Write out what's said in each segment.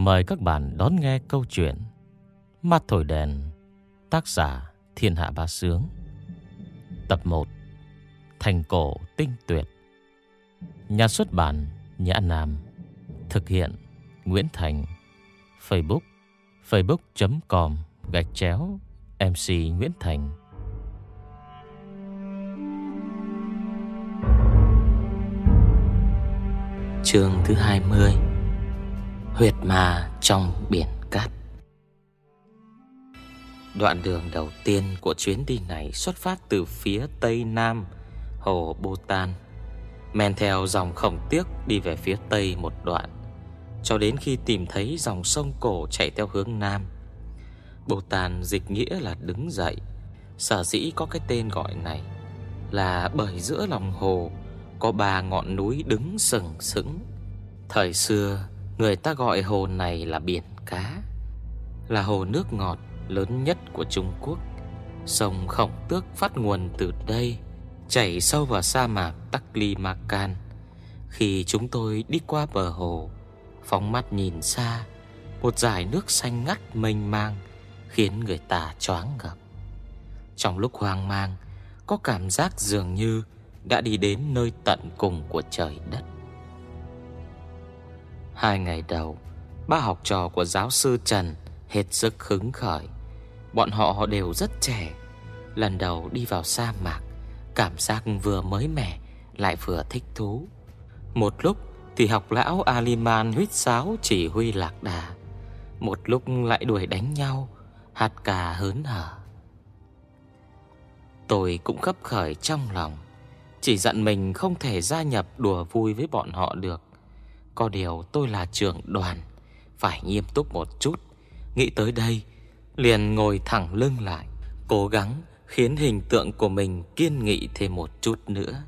Mời các bạn đón nghe câu chuyện Mắt thổi đèn, Tác giả Thiên Hạ Ba Sướng. Tập 1 Thành cổ tinh tuyệt. Nhà xuất bản Nhã Nam. Thực hiện Nguyễn Thành. Facebook facebook.com gạch chéo MC Nguyễn Thành. Chương thứ 20 Huyệt ma trong biển cát. Đoạn đường đầu tiên của chuyến đi này xuất phát từ phía tây nam Hồ Bhutan Men theo dòng khổng tiếc đi về phía tây một đoạn, Cho đến khi tìm thấy dòng sông cổ chảy theo hướng nam. Bhutan dịch nghĩa là đứng dậy. Sở dĩ có cái tên gọi này Là bởi giữa lòng hồ Có ba ngọn núi đứng sừng sững. Thời xưa Người ta gọi hồ này là biển cá, Là hồ nước ngọt lớn nhất của Trung Quốc. Sông Khổng Tước phát nguồn từ đây, Chảy sâu vào sa mạc Taklimakan Khi chúng tôi đi qua bờ hồ, Phóng mắt nhìn xa, Một dải nước xanh ngắt mênh mang Khiến người ta choáng ngợp. Trong lúc hoang mang, Có cảm giác dường như Đã đi đến nơi tận cùng của trời đất. Hai ngày đầu, Ba học trò của giáo sư Trần Hết sức hứng khởi. Bọn họ đều rất trẻ. Lần đầu đi vào sa mạc, Cảm giác vừa mới mẻ, Lại vừa thích thú. Một lúc thì học lão Aliman huýt sáo chỉ huy lạc đà. Một lúc lại đuổi đánh nhau hạt cà hớn hở. Tôi cũng khấp khởi trong lòng, Chỉ dặn mình không thể gia nhập đùa vui với bọn họ được có điều tôi là trưởng đoàn, Phải nghiêm túc một chút. Nghĩ tới đây, Liền ngồi thẳng lưng lại, Cố gắng khiến hình tượng của mình kiên nghị thêm một chút nữa.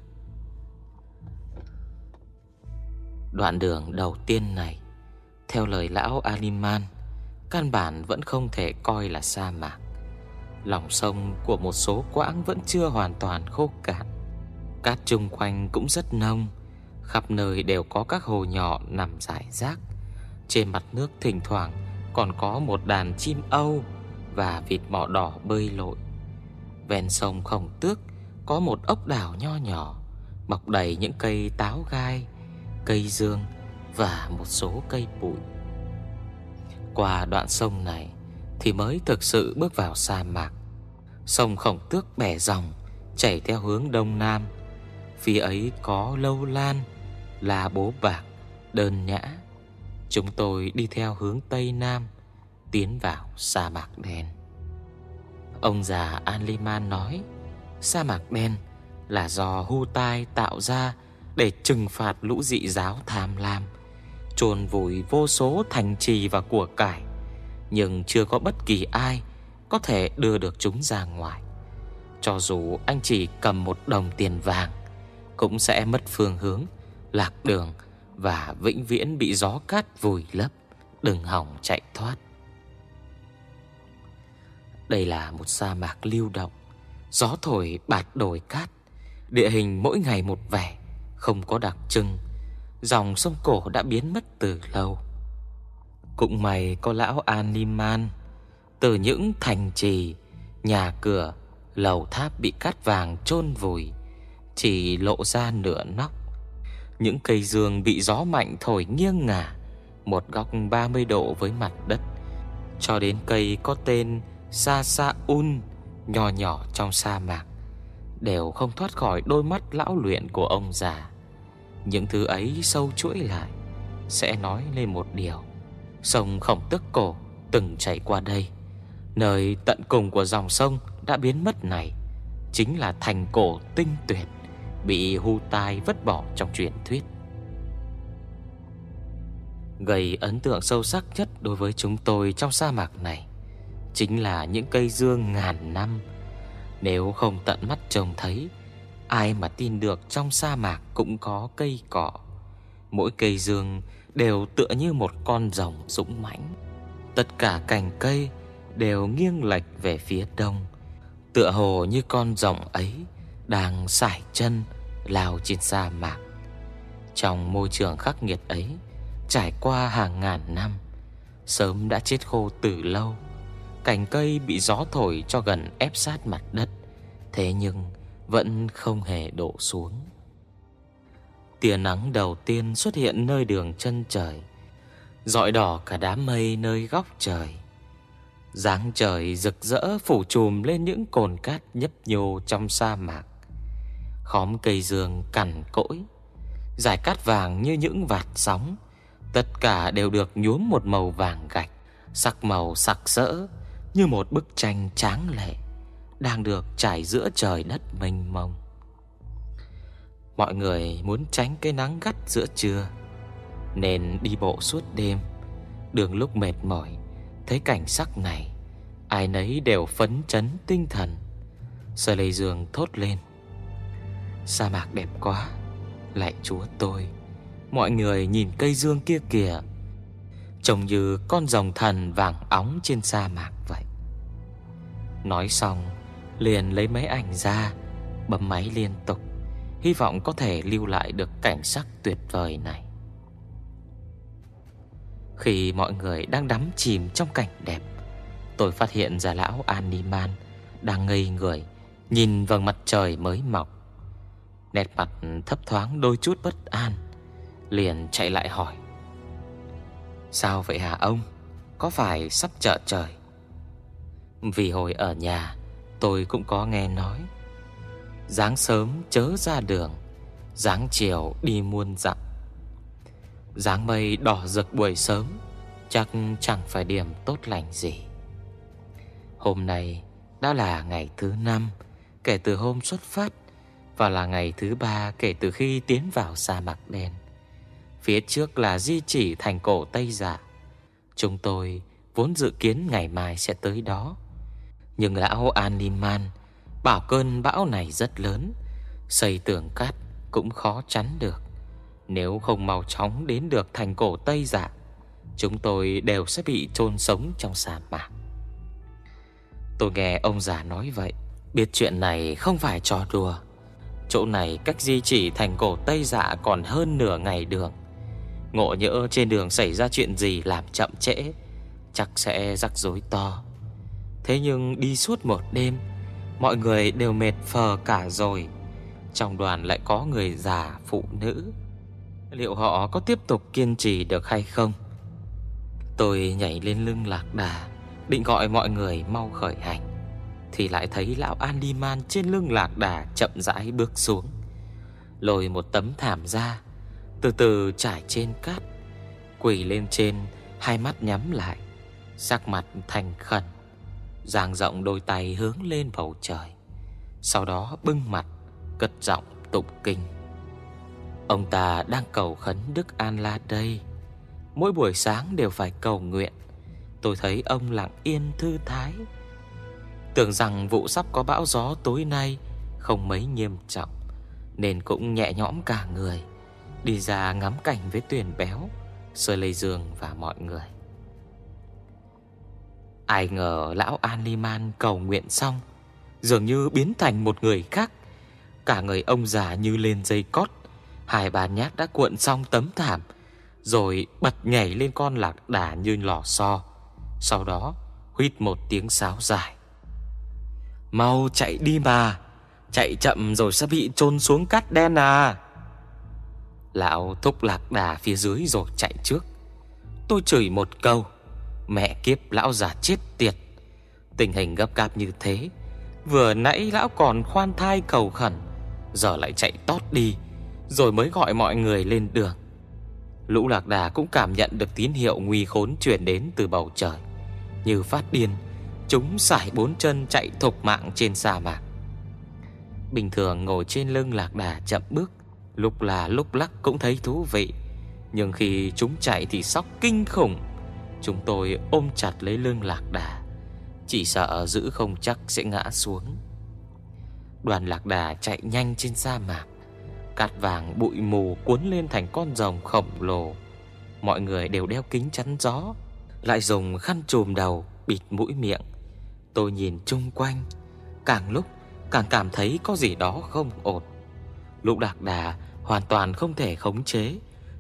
Đoạn đường đầu tiên này, Theo lời lão Aliman, Căn bản vẫn không thể coi là sa mạc. Lòng sông của một số quãng vẫn chưa hoàn toàn khô cạn. Cát chung quanh cũng rất nông Khắp nơi đều có các hồ nhỏ nằm rải rác. Trên mặt nước thỉnh thoảng còn có một đàn chim âu Và vịt mỏ đỏ bơi lội. Ven sông Khổng Tước có một ốc đảo nho nhỏ Mọc đầy những cây táo gai, cây dương và một số cây bụi. Qua đoạn sông này thì mới thực sự bước vào sa mạc. Sông Khổng Tước bẻ dòng chảy theo hướng đông nam. Phía ấy có lâu lan là bố bạc, đơn nhã. Chúng tôi đi theo hướng Tây Nam, tiến vào sa mạc đen. Ông già Anliman nói, sa mạc đen là do Hu Tai tạo ra để trừng phạt lũ dị giáo tham lam, chôn vùi vô số thành trì và của cải, nhưng chưa có bất kỳ ai có thể đưa được chúng ra ngoài. Cho dù anh chỉ cầm một đồng tiền vàng, cũng sẽ mất phương hướng lạc đường và vĩnh viễn bị gió cát vùi lấp, đừng hòng chạy thoát. Đây là một sa mạc lưu động, gió thổi bạt đồi cát, địa hình mỗi ngày một vẻ, không có đặc trưng. Dòng sông cổ đã biến mất từ lâu. Cũng may có lão Animan, từ những thành trì, nhà cửa, lầu tháp bị cát vàng chôn vùi, chỉ lộ ra nửa nóc những cây dương bị gió mạnh thổi nghiêng ngả, Một góc 30 độ với mặt đất. Cho đến cây có tên Sa Sa Un Nhỏ nhỏ trong sa mạc, Đều không thoát khỏi đôi mắt lão luyện của ông già. Những thứ ấy sâu chuỗi lại, Sẽ nói lên một điều. Sông khổng tức cổ từng chảy qua đây. Nơi tận cùng của dòng sông đã biến mất này, Chính là thành cổ tinh tuyệt bị Hu Tai vứt bỏ trong truyền thuyết. Gây ấn tượng sâu sắc nhất đối với chúng tôi trong sa mạc này chính là những cây dương ngàn năm. Nếu không tận mắt trông thấy, ai mà tin được trong sa mạc cũng có cây cỏ. Mỗi cây dương đều tựa như một con rồng dũng mãnh. Tất cả cành cây đều nghiêng lệch về phía đông, tựa hồ như con rồng ấy đang sải chân lao trên sa mạc. Trong môi trường khắc nghiệt ấy, trải qua hàng ngàn năm, Sớm đã chết khô từ lâu. Cành cây bị gió thổi cho gần ép sát mặt đất Thế nhưng vẫn không hề đổ xuống. Tia nắng đầu tiên xuất hiện nơi đường chân trời dọi đỏ cả đám mây nơi góc trời. Dáng trời rực rỡ phủ trùm lên những cồn cát nhấp nhô trong sa mạc. Khóm cây dương cằn cỗi. Giải cát vàng như những vạt sóng. Tất cả đều được nhuốm một màu vàng gạch, Sắc màu sặc sỡ, Như một bức tranh tráng lệ, Đang được trải giữa trời đất mênh mông. Mọi người muốn tránh cái nắng gắt giữa trưa, Nên đi bộ suốt đêm. Đường lúc mệt mỏi, Thấy cảnh sắc này, Ai nấy đều phấn chấn tinh thần. Sở lê dương thốt lên. Sa mạc đẹp quá. Lạy chúa tôi, Mọi người nhìn cây dương kia kìa. Trông như con rồng thần vàng óng trên sa mạc vậy. Nói xong, Liền lấy máy ảnh ra, Bấm máy liên tục, Hy vọng có thể lưu lại được cảnh sắc tuyệt vời này. Khi mọi người đang đắm chìm trong cảnh đẹp, Tôi phát hiện ra lão Animan Đang ngây người, Nhìn vào mặt trời mới mọc. Nét mặt thấp thoáng, đôi chút bất an, Liền chạy lại hỏi. Sao vậy hả ông? Có phải sắp chợ trời? Vì hồi ở nhà, Tôi cũng có nghe nói. Dáng sớm chớ ra đường Dáng chiều đi muôn dặm. Dáng mây đỏ rực buổi sớm, Chắc chẳng phải điểm tốt lành gì. Hôm nay đã là ngày thứ năm, Kể từ hôm xuất phát và là ngày thứ ba kể từ khi tiến vào sa mạc đen. Phía trước là di chỉ thành cổ Tây Dạ. Chúng tôi vốn dự kiến ngày mai sẽ tới đó. Nhưng lão Animan bảo cơn bão này rất lớn Xây tường cát cũng khó chắn được. Nếu không mau chóng đến được thành cổ Tây Dạ, Chúng tôi đều sẽ bị chôn sống trong sa mạc. Tôi nghe ông già nói vậy Biết chuyện này không phải trò đùa. Chỗ này cách di chỉ thành cổ Tây Dạ còn hơn nửa ngày đường. Ngộ nhỡ trên đường xảy ra chuyện gì làm chậm trễ, Chắc sẽ rắc rối to. Thế nhưng đi suốt một đêm, Mọi người đều mệt phờ cả rồi. Trong đoàn lại có người già, phụ nữ. Liệu họ có tiếp tục kiên trì được hay không? Tôi nhảy lên lưng lạc đà, Định gọi mọi người mau khởi hành. Thì lại thấy lão Animan trên lưng lạc đà chậm rãi bước xuống. Lôi một tấm thảm ra, Từ từ trải trên cát, Quỳ lên trên, Hai mắt nhắm lại, Sắc mặt thành khẩn, Giang rộng đôi tay hướng lên bầu trời, Sau đó bưng mặt, Cất giọng tụng kinh. Ông ta đang cầu khấn Đức An La đây. Mỗi buổi sáng đều phải cầu nguyện. Tôi thấy ông lặng yên thư thái. Tưởng rằng vụ sắp có bão gió tối nay Không mấy nghiêm trọng, Nên cũng nhẹ nhõm cả người, Đi ra ngắm cảnh với tuyển béo, Sơ lây giường và mọi người. Ai ngờ lão Animan cầu nguyện xong, Dường như biến thành một người khác. Cả người ông già như lên dây cót, Hai bà nhát đã cuộn xong tấm thảm, Rồi bật nhảy lên con lạc đà như lò xo. Sau đó huyết một tiếng sáo dài. Mau chạy đi mà. Chạy chậm rồi sẽ bị chôn xuống cát đen à. Lão thúc lạc đà phía dưới rồi chạy trước. Tôi chửi một câu, Mẹ kiếp lão già chết tiệt. Tình hình gấp gáp như thế, Vừa nãy lão còn khoan thai cầu khẩn, Giờ lại chạy tót đi, Rồi mới gọi mọi người lên đường. Lũ lạc đà cũng cảm nhận được tín hiệu nguy khốn chuyển đến từ bầu trời. Như phát điên Chúng sải bốn chân chạy thục mạng trên sa mạc. Bình thường ngồi trên lưng lạc đà chậm bước, Lúc là lúc lắc cũng thấy thú vị. Nhưng khi chúng chạy thì sóc kinh khủng. Chúng tôi ôm chặt lấy lưng lạc đà, Chỉ sợ giữ không chắc sẽ ngã xuống. Đoàn lạc đà chạy nhanh trên sa mạc, Cát vàng bụi mù cuốn lên thành con rồng khổng lồ. Mọi người đều đeo kính chắn gió, lại dùng khăn trùm đầu, bịt mũi miệng. Tôi nhìn chung quanh, càng lúc càng cảm thấy có gì đó không ổn. Lục Đạc Đà hoàn toàn không thể khống chế,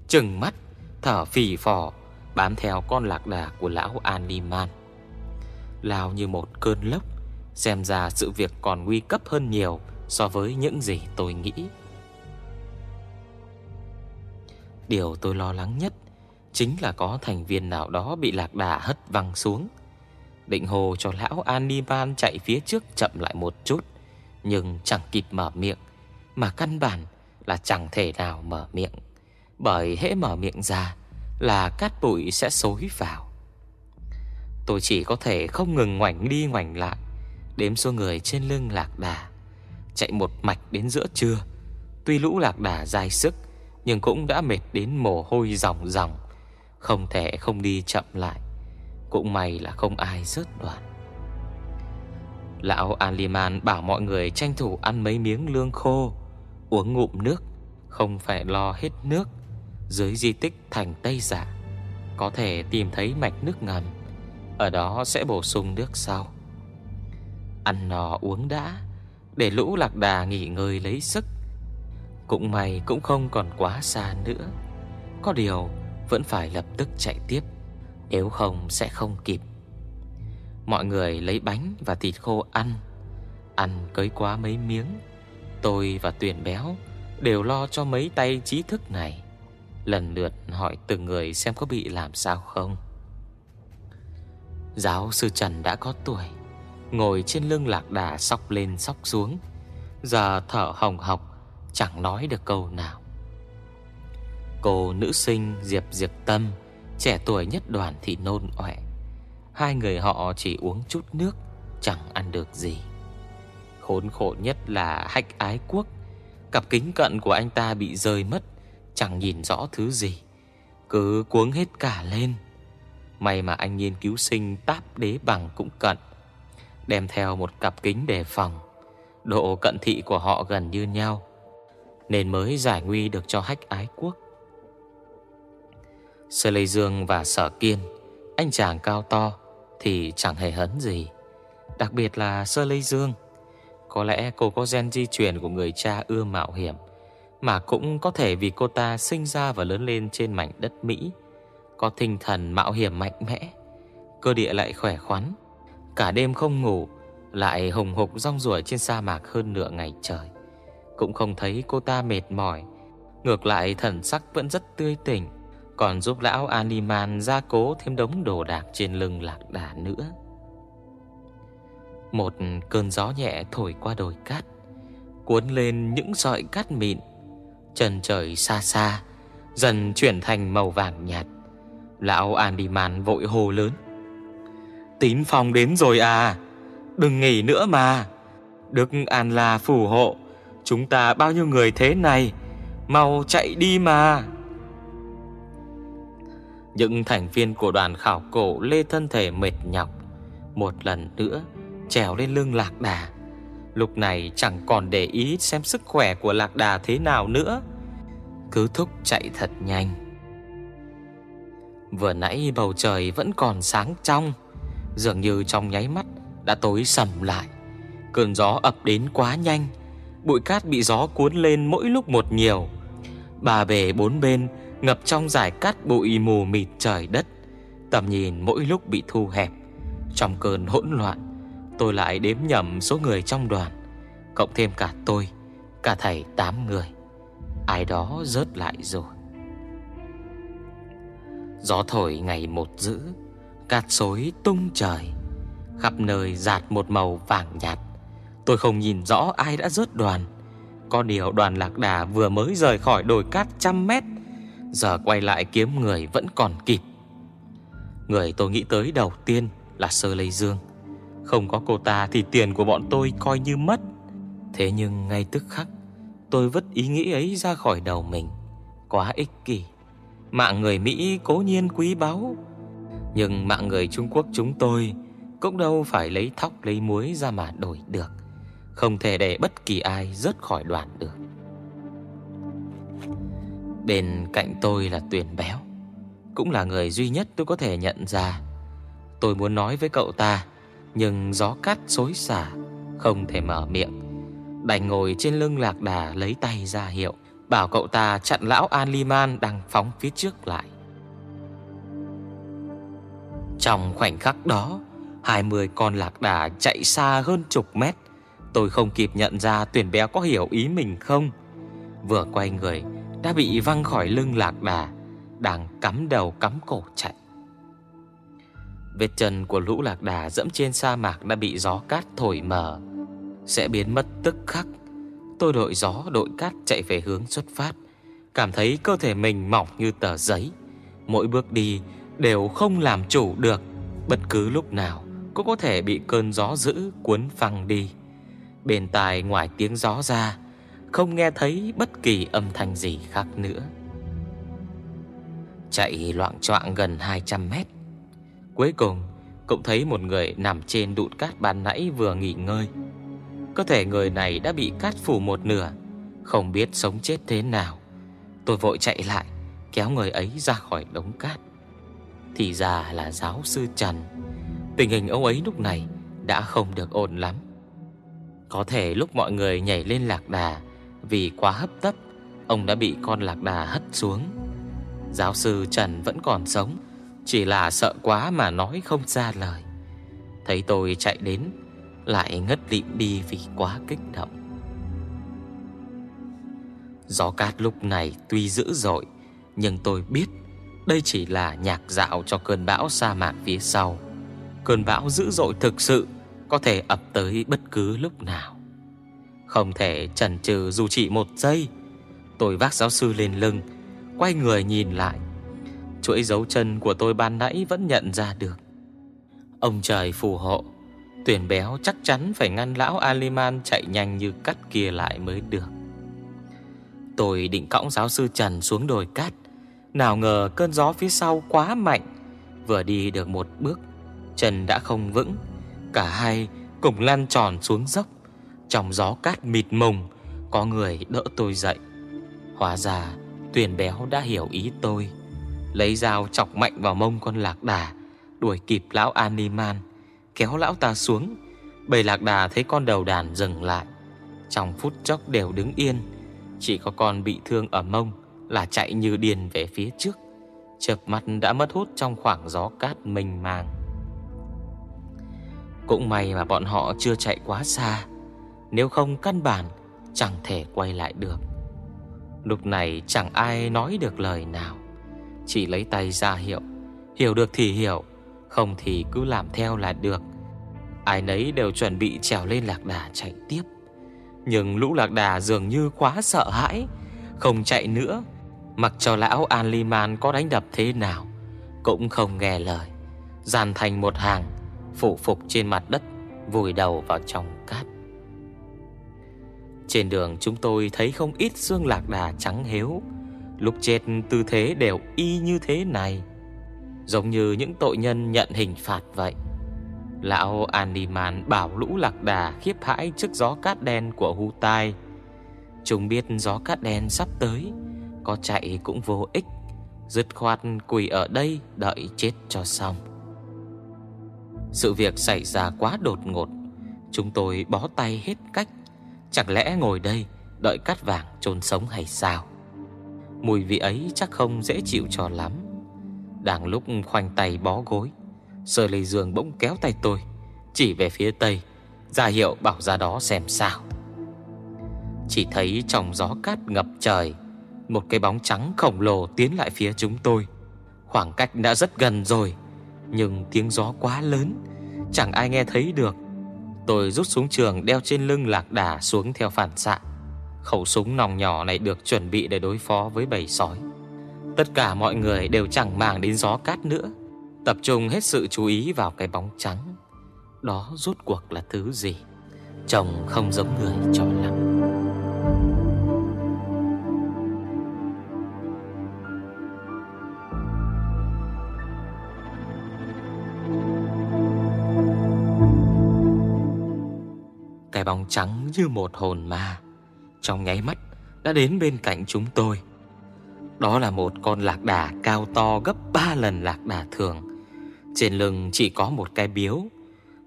chừng mắt, thở phì phò, Bám theo con lạc đà của lão Animan. Lao như một cơn lốc Xem ra sự việc còn nguy cấp hơn nhiều So với những gì tôi nghĩ. Điều tôi lo lắng nhất Chính là có thành viên nào đó bị lạc đà hất văng xuống. Định hồ cho lão Animan chạy phía trước chậm lại một chút, Nhưng chẳng kịp mở miệng, Mà căn bản là chẳng thể nào mở miệng. Bởi hễ mở miệng ra Là cát bụi sẽ xối vào. Tôi chỉ có thể không ngừng ngoảnh đi ngoảnh lại, Đếm số người trên lưng lạc đà, Chạy một mạch đến giữa trưa. Tuy lũ lạc đà dai sức, Nhưng cũng đã mệt đến mồ hôi ròng ròng, Không thể không đi chậm lại. Cũng may là không ai rớt đoạn. Lão Aliman bảo mọi người tranh thủ ăn mấy miếng lương khô, Uống ngụm nước, Không phải lo hết nước, Dưới di tích thành Tây Giả Có thể tìm thấy mạch nước ngầm, Ở đó sẽ bổ sung nước sau. Ăn nò uống đã, Để lũ lạc đà nghỉ ngơi lấy sức. Cũng may cũng không còn quá xa nữa, Có điều vẫn phải lập tức chạy tiếp. Nếu không sẽ không kịp. Mọi người lấy bánh và thịt khô ăn. Ăn cới quá mấy miếng, Tôi và tuyển béo Đều lo cho mấy tay trí thức này. Lần lượt hỏi từng người xem có bị làm sao không. Giáo sư Trần đã có tuổi, Ngồi trên lưng lạc đà sóc lên sóc xuống. Giờ thở hồng hộc, Chẳng nói được câu nào. Cô nữ sinh Diệp Diệp Tâm Trẻ tuổi nhất đoàn thì nôn ọe. Hai người họ chỉ uống chút nước, Chẳng ăn được gì. Khốn khổ nhất là hách ái quốc. Cặp kính cận của anh ta bị rơi mất, Chẳng nhìn rõ thứ gì. Cứ cuống hết cả lên. May mà anh nghiên cứu sinh táp đế bằng cũng cận, Đem theo một cặp kính đề phòng. Độ cận thị của họ gần như nhau, Nên mới giải nguy được cho hách ái quốc. Sơ Lê Dương và Sở Kiên, Anh chàng cao to Thì chẳng hề hấn gì. Đặc biệt là Sơ Lê Dương, Có lẽ cô có gen di truyền của người cha ưa mạo hiểm, Mà cũng có thể vì cô ta sinh ra và lớn lên trên mảnh đất Mỹ, Có tinh thần mạo hiểm mạnh mẽ, Cơ địa lại khỏe khoắn, Cả đêm không ngủ, Lại hùng hục rong ruổi trên sa mạc hơn nửa ngày trời. Cũng không thấy cô ta mệt mỏi, Ngược lại thần sắc vẫn rất tươi tỉnh. Còn giúp lão Animan gia cố thêm đống đồ đạc trên lưng lạc đà nữa. Một cơn gió nhẹ thổi qua đồi cát, Cuốn lên những sợi cát mịn. Trần trời xa xa, Dần chuyển thành màu vàng nhạt. Lão Animan vội hồ lớn. Tín phong đến rồi à Đừng nghỉ nữa mà. Đức An La phù hộ, Chúng ta bao nhiêu người thế này, Mau chạy đi mà. Những thành viên của đoàn khảo cổ Lê thân thể mệt nhọc. Một lần nữa, Trèo lên lưng lạc đà. Lúc này chẳng còn để ý Xem sức khỏe của lạc đà thế nào nữa. Cứ thúc chạy thật nhanh. Vừa nãy bầu trời vẫn còn sáng trong. Dường như trong nháy mắt Đã tối sầm lại. Cơn gió ập đến quá nhanh. Bụi cát bị gió cuốn lên mỗi lúc một nhiều. Bà bể bốn bên Ngập trong giải cát bụi mù mịt trời đất. Tầm nhìn mỗi lúc bị thu hẹp, Trong cơn hỗn loạn, Tôi lại đếm nhầm số người trong đoàn, Cộng thêm cả tôi, Cả thầy tám người. Ai đó rớt lại rồi. Gió thổi ngày một dữ, Cát xối tung trời, Khắp nơi giạt một màu vàng nhạt. Tôi không nhìn rõ ai đã rớt đoàn, Có điều đoàn lạc đà vừa mới rời khỏi đồi cát trăm mét Giờ quay lại kiếm người vẫn còn kịp. Người tôi nghĩ tới đầu tiên là Sơ lây Dương. Không có cô ta thì tiền của bọn tôi coi như mất. Thế nhưng ngay tức khắc, Tôi vứt ý nghĩ ấy ra khỏi đầu mình. Quá ích kỷ. Mạng người Mỹ cố nhiên quý báu. Nhưng mạng người Trung Quốc chúng tôi Cũng đâu phải lấy thóc lấy muối ra mà đổi được. Không thể để bất kỳ ai rớt khỏi đoàn được Bên cạnh tôi là Tuyền Béo, Cũng là người duy nhất tôi có thể nhận ra. Tôi muốn nói với cậu ta, Nhưng gió cát xối xả, Không thể mở miệng. Đành ngồi trên lưng lạc đà lấy tay ra hiệu, Bảo cậu ta chặn lão An Liman đang phóng phía trước lại. Trong khoảnh khắc đó 20 con lạc đà chạy xa hơn chục mét. Tôi không kịp nhận ra tuyển béo có hiểu ý mình không. Vừa quay người đã bị văng khỏi lưng lạc đà, Đang cắm đầu cắm cổ chạy. Vết chân của lũ lạc đà dẫm trên sa mạc đã bị gió cát thổi mờ. Sẽ biến mất tức khắc. Tôi đội gió, đội cát chạy về hướng xuất phát. Cảm thấy cơ thể mình mỏng như tờ giấy. Mỗi bước đi đều không làm chủ được. Bất cứ lúc nào cũng có thể bị cơn gió dữ cuốn phăng đi. Bên tai ngoài tiếng gió ra không nghe thấy bất kỳ âm thanh gì khác nữa. Chạy loạn choạng gần 200 mét, Cuối cùng cũng thấy một người nằm trên đụn cát ban nãy vừa nghỉ ngơi. Cơ thể người này đã bị cát phủ một nửa, Không biết sống chết thế nào. Tôi vội chạy lại, Kéo người ấy ra khỏi đống cát. Thì ra là giáo sư Trần. Tình hình ông ấy lúc này Đã không được ổn lắm. Có thể lúc mọi người nhảy lên lạc đà vì quá hấp tấp, Ông đã bị con lạc đà hất xuống. Giáo sư Trần vẫn còn sống, Chỉ là sợ quá mà nói không ra lời. Thấy tôi chạy đến, Lại ngất lịm đi vì quá kích động. Gió cát lúc này tuy dữ dội, Nhưng tôi biết Đây chỉ là nhạc dạo cho cơn bão sa mạc phía sau. Cơn bão dữ dội thực sự Có thể ập tới bất cứ lúc nào. Không thể chần chừ dù chỉ một giây. Tôi vác giáo sư lên lưng, Quay người nhìn lại. Chuỗi dấu chân của tôi ban nãy vẫn nhận ra được. Ông trời phù hộ, Tuyển béo chắc chắn phải ngăn lão Aliman chạy nhanh như cắt kia lại mới được. Tôi định cõng giáo sư Trần xuống đồi cát. Nào ngờ cơn gió phía sau quá mạnh, Vừa đi được một bước, Chân đã không vững. Cả hai cùng lăn tròn xuống dốc. Trong gió cát mịt mùng, Có người đỡ tôi dậy. Hóa ra, Tuyền béo đã hiểu ý tôi, Lấy dao chọc mạnh vào mông con lạc đà, Đuổi kịp lão Animan, Kéo lão ta xuống. Bầy lạc đà thấy con đầu đàn dừng lại, Trong phút chốc đều đứng yên, Chỉ có con bị thương ở mông Là chạy như điên về phía trước. Chợp mắt đã mất hút trong khoảng gió cát mênh mang. Cũng may mà bọn họ chưa chạy quá xa nếu không căn bản, Chẳng thể quay lại được. Lúc này chẳng ai nói được lời nào. Chỉ lấy tay ra hiệu. Hiểu được thì hiểu, Không thì cứ làm theo là được. Ai nấy đều chuẩn bị trèo lên lạc đà chạy tiếp. Nhưng lũ lạc đà dường như quá sợ hãi. Không chạy nữa, Mặc cho lão An Liman có đánh đập thế nào, Cũng không nghe lời. Dàn thành một hàng, Phủ phục trên mặt đất, Vùi đầu vào trong cát. Trên đường chúng tôi thấy không ít xương lạc đà trắng héo. Lúc chết, tư thế đều y như thế này. Giống như những tội nhân nhận hình phạt vậy. Lão Animan bảo lũ lạc đà khiếp hãi trước gió cát đen của Hu Tai. Chúng biết gió cát đen sắp tới, Có chạy cũng vô ích. Dứt khoát quỳ ở đây đợi chết cho xong. Sự việc xảy ra quá đột ngột. Chúng tôi bó tay hết cách. Chẳng lẽ ngồi đây đợi cát vàng trôn sống hay sao? Mùi vị ấy chắc không dễ chịu cho lắm. Đang lúc khoanh tay bó gối, Sơ Lê giường bỗng kéo tay tôi, Chỉ về phía tây, ra hiệu bảo ra đó xem sao. Chỉ thấy trong gió cát ngập trời, Một cái bóng trắng khổng lồ tiến lại phía chúng tôi. Khoảng cách đã rất gần rồi, Nhưng tiếng gió quá lớn, Chẳng ai nghe thấy được. Tôi rút súng trường đeo trên lưng lạc đà xuống theo phản xạ. Khẩu súng nòng nhỏ này được chuẩn bị để đối phó với bầy sói. Tất cả mọi người đều chẳng màng đến gió cát nữa. Tập trung hết sự chú ý vào cái bóng trắng. Đó rốt cuộc là thứ gì? Trông không giống người cho lắm. Bóng trắng như một hồn ma. Trong nháy mắt, đã đến bên cạnh chúng tôi. Đó là một con lạc đà cao to gấp ba lần lạc đà thường. Trên lưng chỉ có một cái biếu,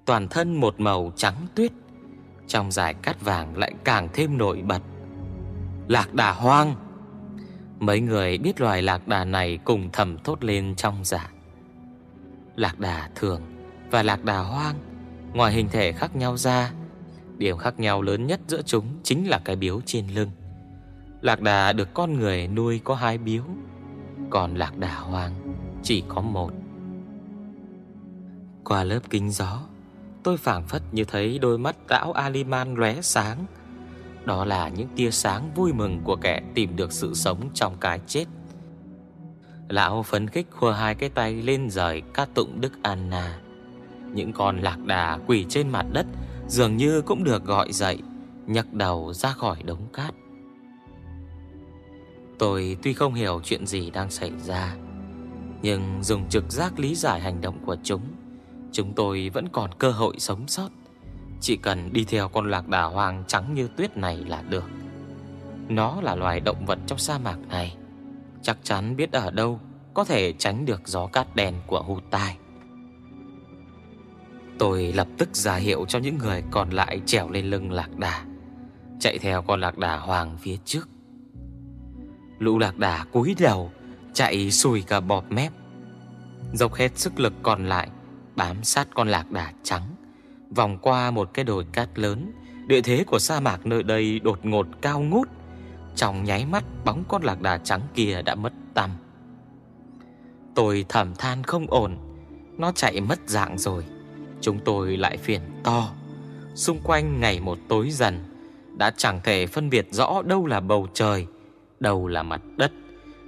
Toàn thân một màu trắng tuyết. Trong dài cát vàng lại càng thêm nổi bật. Lạc đà hoang! Mấy người biết loài lạc đà này cùng thầm thốt lên trong dạ. Lạc đà thường và lạc đà hoang, Ngoài hình thể khác nhau ra Điểm khác nhau lớn nhất giữa chúng Chính là cái biếu trên lưng. Lạc đà được con người nuôi có hai biếu, Còn lạc đà hoang Chỉ có một. Qua lớp kính gió, Tôi phảng phất như thấy đôi mắt lão Aliman lóe sáng. Đó là những tia sáng vui mừng của kẻ tìm được sự sống trong cái chết. Lão phấn khích khua hai cái tay lên rời ca tụng Đức Anna. Những con lạc đà quỳ trên mặt đất Dường như cũng được gọi dậy, nhấc đầu ra khỏi đống cát. Tôi tuy không hiểu chuyện gì đang xảy ra, Nhưng dùng trực giác lý giải hành động của chúng Chúng tôi vẫn còn cơ hội sống sót. Chỉ cần đi theo con lạc đà hoang trắng như tuyết này là được. Nó là loài động vật trong sa mạc này, Chắc chắn biết ở đâu Có thể tránh được gió cát đen của hụt tai Tôi lập tức ra hiệu cho những người còn lại trèo lên lưng lạc đà, Chạy theo con lạc đà hoàng phía trước. Lũ lạc đà cúi đầu, Chạy sùi cả bọt mép, Dốc hết sức lực còn lại, Bám sát con lạc đà trắng, Vòng qua một cái đồi cát lớn, Địa thế của sa mạc nơi đây đột ngột cao ngút, Trong nháy mắt bóng con lạc đà trắng kia đã mất tăm. Tôi thầm than không ổn, Nó chạy mất dạng rồi. Chúng tôi lại phiền to. Xung quanh ngày một tối dần, Đã chẳng thể phân biệt rõ đâu là bầu trời, Đâu là mặt đất.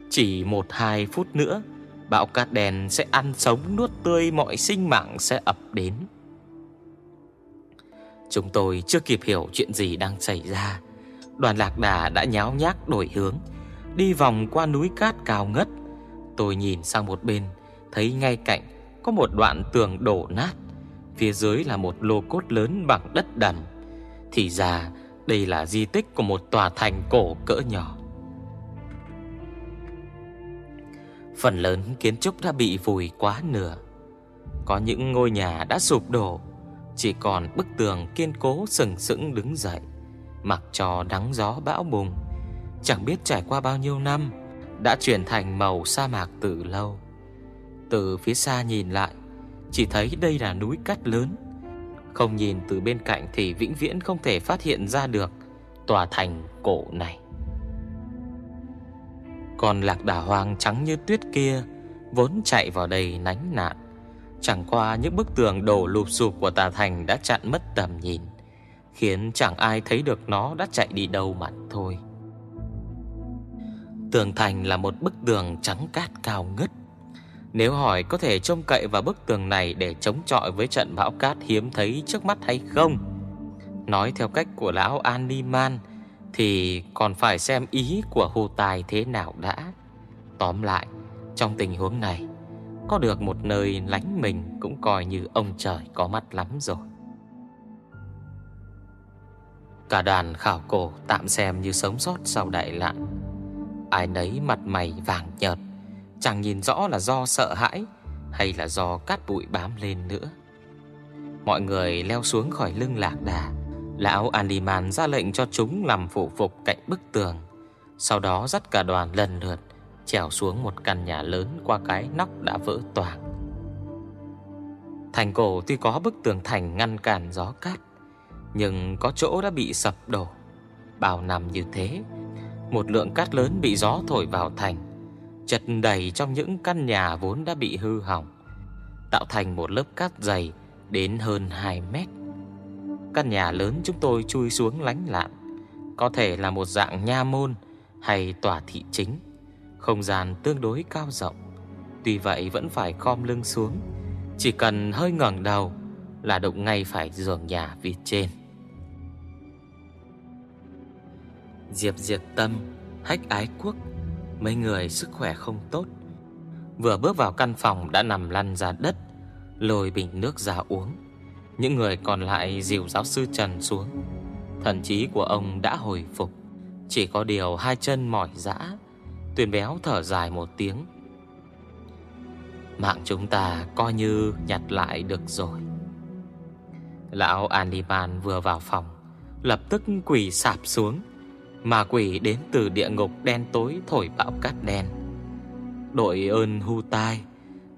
Chỉ một hai phút nữa, Bão cát đen sẽ ăn sống nuốt tươi Mọi sinh mạng sẽ ập đến. Chúng tôi chưa kịp hiểu chuyện gì đang xảy ra. Đoàn lạc đà đã nháo nhác đổi hướng, Đi vòng qua núi cát cao ngất. Tôi nhìn sang một bên, Thấy ngay cạnh Có một đoạn tường đổ nát. Phía dưới là một lô cốt lớn bằng đất đầm. Thì ra, đây là di tích của một tòa thành cổ cỡ nhỏ. Phần lớn kiến trúc đã bị vùi quá nửa. Có những ngôi nhà đã sụp đổ. Chỉ còn bức tường kiên cố sừng sững đứng dậy, Mặc cho nắng gió bão bùng. Chẳng biết trải qua bao nhiêu năm, Đã chuyển thành màu sa mạc từ lâu. Từ phía xa nhìn lại chỉ thấy đây là núi cát lớn. Không nhìn từ bên cạnh Thì vĩnh viễn không thể phát hiện ra được Tòa thành cổ này. Còn lạc đà hoang trắng như tuyết kia, Vốn chạy vào đây nánh nạn. Chẳng qua những bức tường đổ lụp sụp của tà thành Đã chặn mất tầm nhìn, Khiến chẳng ai thấy được nó đã chạy đi đâu mà thôi. Tường thành là một bức tường trắng cát cao ngất. Nếu hỏi có thể trông cậy vào bức tường này Để chống chọi với trận bão cát hiếm thấy trước mắt hay không? Nói theo cách của lão Animan, thì còn phải xem ý của Hồ Tài thế nào đã. Tóm lại, Trong tình huống này, Có được một nơi lánh mình Cũng coi như ông trời có mắt lắm rồi. Cả đoàn khảo cổ tạm xem như sống sót sau đại lạn Ai nấy mặt mày vàng nhợt. Chẳng nhìn rõ là do sợ hãi Hay là do cát bụi bám lên nữa. Mọi người leo xuống khỏi lưng lạc đà. Lão Aliman ra lệnh cho chúng làm phụ phục cạnh bức tường. Sau đó dắt cả đoàn lần lượt Trèo xuống một căn nhà lớn qua cái nóc đã vỡ toang Thành cổ tuy có bức tường thành ngăn cản gió cát, Nhưng có chỗ đã bị sập đổ. Bao năm như thế, Một lượng cát lớn bị gió thổi vào thành. Chật đầy trong những căn nhà vốn đã bị hư hỏng, Tạo thành một lớp cát dày đến hơn 2 mét. Căn nhà lớn chúng tôi chui xuống lánh lạn, Có thể là một dạng nha môn Hay tòa thị chính, Không gian tương đối cao rộng, Tuy vậy vẫn phải khom lưng xuống, Chỉ cần hơi ngẩng đầu Là đụng ngay phải giường nhà phía trên. Diệp Diệp Tâm, Hách Ái Quốc Mấy người sức khỏe không tốt. Vừa bước vào căn phòng đã nằm lăn ra đất, Lôi bình nước ra uống. Những người còn lại dìu giáo sư Trần xuống. Thần trí của ông đã hồi phục. Chỉ có điều hai chân mỏi dã Tuyền béo thở dài một tiếng. Mạng chúng ta coi như nhặt lại được rồi. Lão Animan vừa vào phòng, Lập tức quỳ sạp xuống. Mà quỷ đến từ địa ngục đen tối thổi bão cát đen. Đội ơn hu tai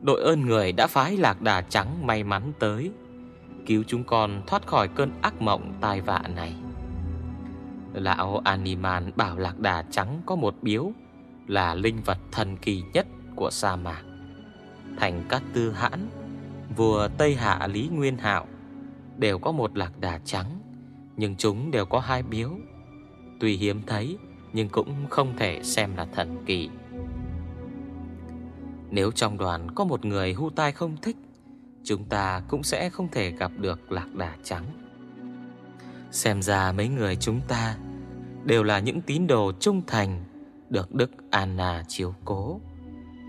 Đội ơn người đã phái lạc đà trắng may mắn tới. Cứu chúng con thoát khỏi cơn ác mộng tai vạ này. Lão Animan bảo lạc đà trắng có một biếu, Là linh vật thần kỳ nhất của sa mạc. Thành Cát Tư Hãn, Vua Tây Hạ Lý Nguyên Hạo Đều có một lạc đà trắng, Nhưng chúng đều có hai biếu. Tuy hiếm thấy, Nhưng cũng không thể xem là thần kỳ. Nếu trong đoàn có một người hu tai không thích, Chúng ta cũng sẽ không thể gặp được lạc đà trắng. Xem ra mấy người chúng ta Đều là những tín đồ trung thành Được Đức Anna chiếu cố.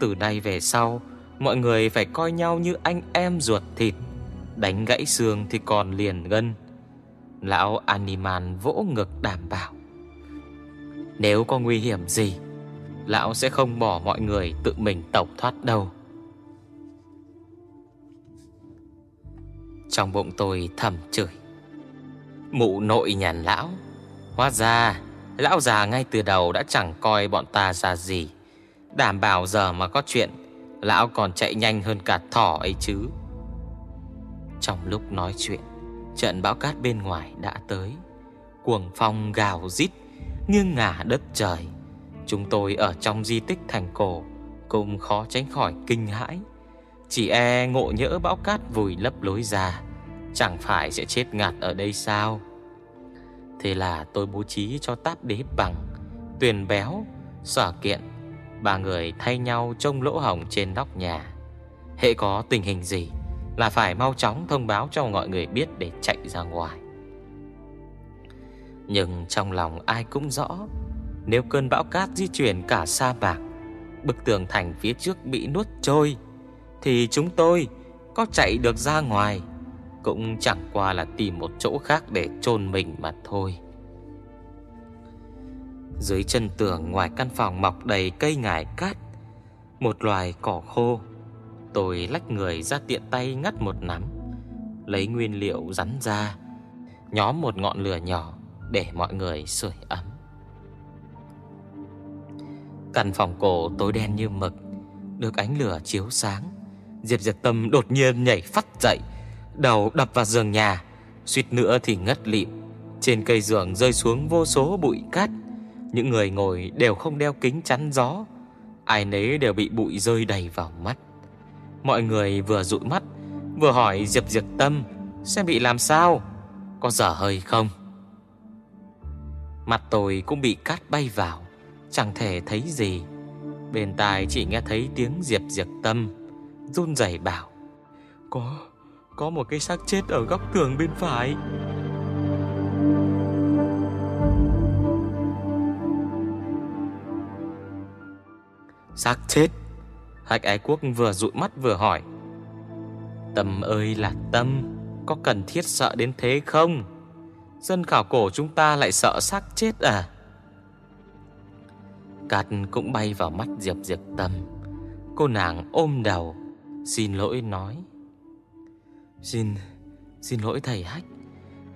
Từ nay về sau, Mọi người phải coi nhau như anh em ruột thịt, Đánh gãy xương thì còn liền gân Lão Animan vỗ ngực đảm bảo. Nếu có nguy hiểm gì, Lão sẽ không bỏ mọi người tự mình tẩu thoát đâu. Trong bụng tôi thầm chửi. Mụ nội nhàn lão. Hóa ra, Lão già ngay từ đầu đã chẳng coi bọn ta ra gì. Đảm bảo giờ mà có chuyện, Lão còn chạy nhanh hơn cả thỏ ấy chứ. Trong lúc nói chuyện, Trận bão cát bên ngoài đã tới. Cuồng phong gào rít Nghiêng ngả đất trời. Chúng tôi ở trong di tích thành cổ, Cũng khó tránh khỏi kinh hãi. Chỉ e ngộ nhỡ bão cát vùi lấp lối ra, Chẳng phải sẽ chết ngạt ở đây sao? Thế là tôi bố trí cho táp đế bằng Tuyền béo Sở kiện, Ba người thay nhau trông lỗ hổng trên nóc nhà. Hệ có tình hình gì Là phải mau chóng thông báo cho mọi người biết Để chạy ra ngoài. Nhưng trong lòng ai cũng rõ, Nếu cơn bão cát di chuyển cả sa mạc, Bức tường thành phía trước bị nuốt trôi, Thì chúng tôi có chạy được ra ngoài, Cũng chẳng qua là tìm một chỗ khác để chôn mình mà thôi. Dưới chân tường ngoài căn phòng mọc đầy cây ngải cát, Một loài cỏ khô, Tôi lách người ra tiện tay ngắt một nắm, Lấy nguyên liệu rắn ra, Nhóm một ngọn lửa nhỏ để mọi người sưởi ấm. Căn phòng cổ tối đen như mực, Được ánh lửa chiếu sáng. Diệp Diệp Tâm đột nhiên nhảy phát dậy, Đầu đập vào giường nhà, Suýt nữa thì ngất lịm. Trên cây giường rơi xuống vô số bụi cát. Những người ngồi đều không đeo kính chắn gió, Ai nấy đều bị bụi rơi đầy vào mắt. Mọi người vừa dụi mắt, Vừa hỏi Diệp Diệp Tâm Xem bị làm sao? Có dở hơi không? Mặt tôi cũng bị cát bay vào, Chẳng thể thấy gì. Bên tai chỉ nghe thấy tiếng Diệp Diệp Tâm, Run rẩy bảo, Có Có một cái xác chết ở góc tường bên phải. Xác chết? Hạch ái quốc vừa dụi mắt vừa hỏi. Tâm ơi là tâm, Có cần thiết sợ đến thế không? Dân khảo cổ chúng ta lại sợ xác chết à? Cát cũng bay vào mắt Diệp Diệp Tâm. Cô nàng ôm đầu Xin lỗi nói. Xin Xin lỗi thầy Hách.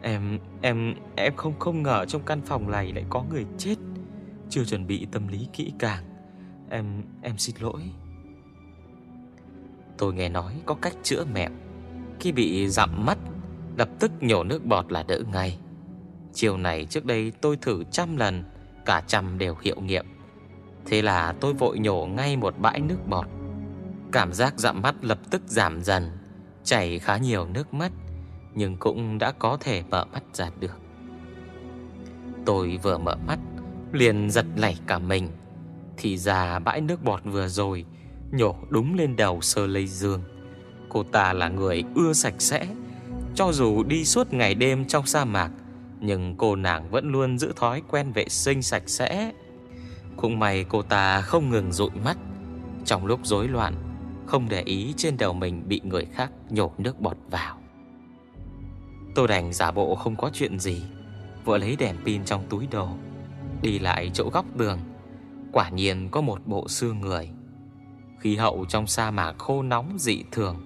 Em Em Em không không ngờ trong căn phòng này lại có người chết. Chưa chuẩn bị tâm lý kỹ càng. Em, em xin lỗi. Tôi nghe nói có cách chữa mẹo Khi bị dặm mắt Lập tức nhổ nước bọt là đỡ ngay. Chiều này trước đây tôi thử trăm lần, Cả trăm đều hiệu nghiệm. Thế là tôi vội nhổ ngay một bãi nước bọt. Cảm giác dặm mắt lập tức giảm dần, Chảy khá nhiều nước mắt, Nhưng cũng đã có thể mở mắt ra được. Tôi vừa mở mắt, Liền giật lẩy cả mình. Thì ra bãi nước bọt vừa rồi Nhổ đúng lên đầu sơ lây dương. Cô ta là người ưa sạch sẽ, Cho dù đi suốt ngày đêm trong sa mạc nhưng cô nàng vẫn luôn giữ thói quen vệ sinh sạch sẽ. Cũng may cô ta không ngừng dụi mắt. Trong lúc rối loạn, Không để ý trên đầu mình bị người khác nhổ nước bọt vào. Tôi đành giả bộ không có chuyện gì Vợ lấy đèn pin trong túi đồ, Đi lại chỗ góc tường. Quả nhiên có một bộ xương người. Khí hậu trong sa mạc khô nóng dị thường.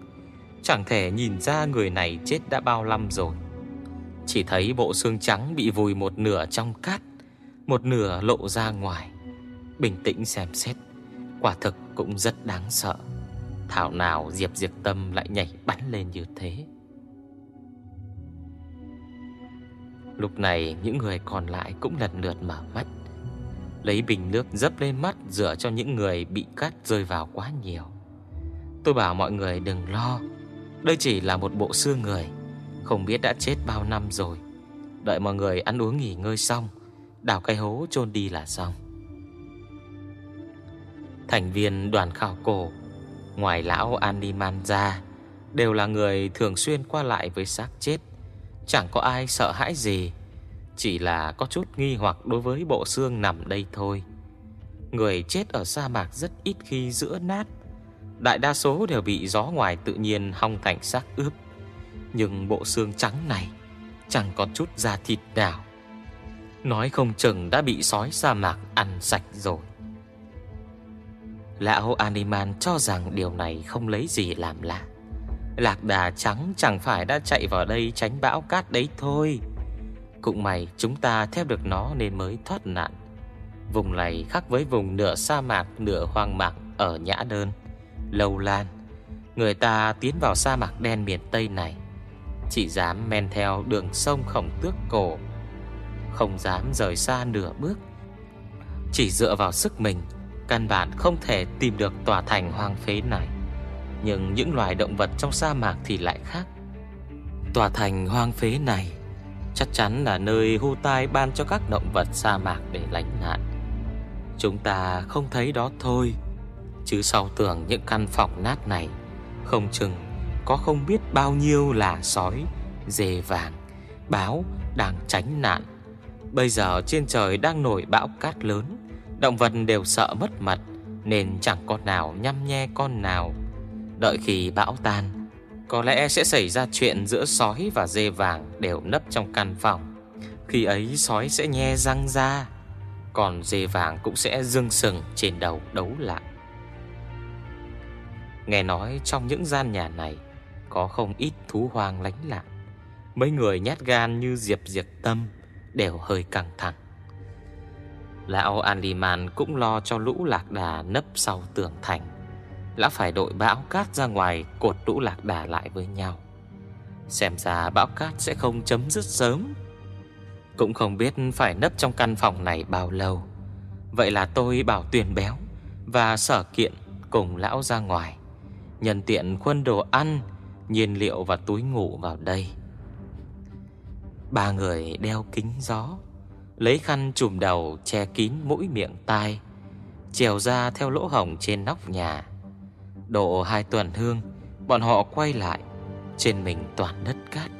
Chẳng thể nhìn ra người này chết đã bao năm rồi. Chỉ thấy bộ xương trắng bị vùi một nửa trong cát, Một nửa lộ ra ngoài. Bình tĩnh xem xét, Quả thực cũng rất đáng sợ. Thảo nào Diệp Diệp Tâm lại nhảy bắn lên như thế? Lúc này những người còn lại cũng lần lượt mở mắt, Lấy bình nước dấp lên mắt rửa cho những người bị cát rơi vào quá nhiều. Tôi bảo mọi người đừng lo, Đây chỉ là một bộ xương người. Không biết đã chết bao năm rồi. Đợi mọi người ăn uống nghỉ ngơi xong Đào cây hố chôn đi là xong. Thành viên đoàn khảo cổ, Ngoài lão Animan ra Đều là người thường xuyên qua lại với xác chết. Chẳng có ai sợ hãi gì, Chỉ là có chút nghi hoặc đối với bộ xương nằm đây thôi. Người chết ở sa mạc rất ít khi giữa nát. Đại đa số đều bị gió ngoài tự nhiên hong thành xác ướp. Nhưng bộ xương trắng này Chẳng còn chút da thịt nào. Nói không chừng đã bị sói sa mạc ăn sạch rồi. Lão Animan cho rằng điều này không lấy gì làm lạ. Lạc đà trắng chẳng phải đã chạy vào đây tránh bão cát đấy thôi. Cũng may chúng ta theo được nó nên mới thoát nạn. Vùng này khác với vùng nửa sa mạc, nửa hoang mạc ở Nhã Đơn, Lâu Lan. Người ta tiến vào sa mạc đen miền Tây này chỉ dám men theo đường sông khổng tước cổ, Không dám rời xa nửa bước. Chỉ dựa vào sức mình, Căn bản không thể tìm được tòa thành hoang phế này. Nhưng những loài động vật trong sa mạc thì lại khác. Tòa thành hoang phế này Chắc chắn là nơi hu tai ban cho các động vật sa mạc để lánh nạn. Chúng ta không thấy đó thôi, Chứ sau tường những căn phòng nát này Không chừng có không biết bao nhiêu là sói, dê vàng, báo đang tránh nạn. Bây giờ trên trời đang nổi bão cát lớn Động vật đều sợ mất mật Nên chẳng con nào nhăm nhe con nào. Đợi khi bão tan Có lẽ sẽ xảy ra chuyện giữa sói và dê vàng Đều nấp trong căn phòng. Khi ấy sói sẽ nhe răng ra Còn dê vàng cũng sẽ dưng sừng trên đầu đấu lại. Nghe nói trong những gian nhà này có không ít thú hoang lánh lạ Mấy người nhát gan như Diệp Diệp Tâm Đều hơi căng thẳng. Lão aliman cũng lo cho lũ lạc đà nấp sau tường thành. Lão phải đội bão cát ra ngoài Cột lũ lạc đà lại với nhau. Xem ra bão cát sẽ không chấm dứt sớm. Cũng không biết phải nấp trong căn phòng này bao lâu. Vậy là tôi bảo tuyển béo Và sở kiện cùng lão ra ngoài. Nhân tiện khuân đồ ăn Nhiên liệu và túi ngủ vào đây. Ba người đeo kính gió, Lấy khăn trùm đầu che kín mũi miệng tai, Trèo ra theo lỗ hổng trên nóc nhà. Độ hai tuần hương, Bọn họ quay lại, Trên mình toàn đất cát.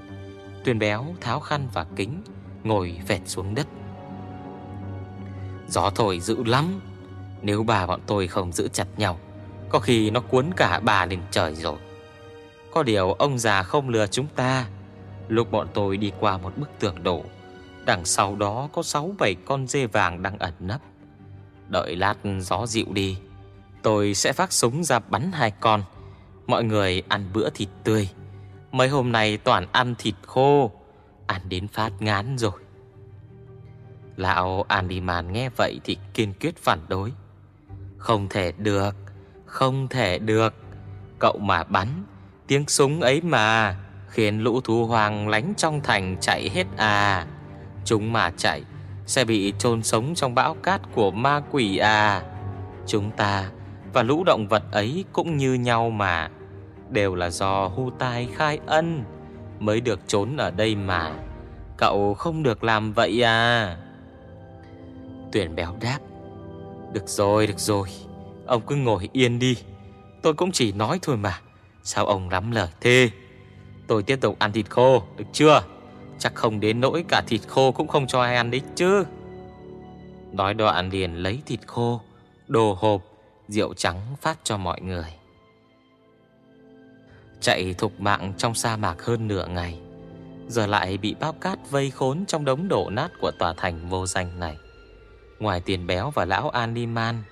Tuyền béo tháo khăn và kính, Ngồi vẹt xuống đất. Gió thổi dữ lắm, Nếu bà bọn tôi không giữ chặt nhau, Có khi nó cuốn cả bà lên trời rồi. Có điều ông già không lừa chúng ta. Lúc bọn tôi đi qua một bức tường đổ, Đằng sau đó có 6-7 con dê vàng đang ẩn nấp. Đợi lát gió dịu đi, Tôi sẽ phát súng ra bắn hai con. Mọi người ăn bữa thịt tươi. Mấy hôm nay toàn ăn thịt khô. Ăn đến phát ngán rồi. Lão Animan nghe vậy thì kiên quyết phản đối. Không thể được, Không thể được. Cậu mà bắn Tiếng súng ấy mà Khiến lũ thú hoàng lánh trong thành chạy hết à. Chúng mà chạy Sẽ bị chôn sống trong bão cát của ma quỷ à. Chúng ta và lũ động vật ấy cũng như nhau mà Đều là do hu tai khai ân Mới được trốn ở đây mà. Cậu không được làm vậy à. Tuyển béo đáp Được rồi, được rồi Ông cứ ngồi yên đi Tôi cũng chỉ nói thôi mà. Sao ông lắm lời thế? Tôi tiếp tục ăn thịt khô, được chưa? Chắc không đến nỗi cả thịt khô cũng không cho ai ăn đấy chứ. Nói đoạn liền lấy thịt khô Đồ hộp Rượu trắng phát cho mọi người. Chạy thục mạng trong sa mạc hơn nửa ngày Giờ lại bị bao cát vây khốn Trong đống đổ nát của tòa thành vô danh này. Ngoài tiền béo và lão Animan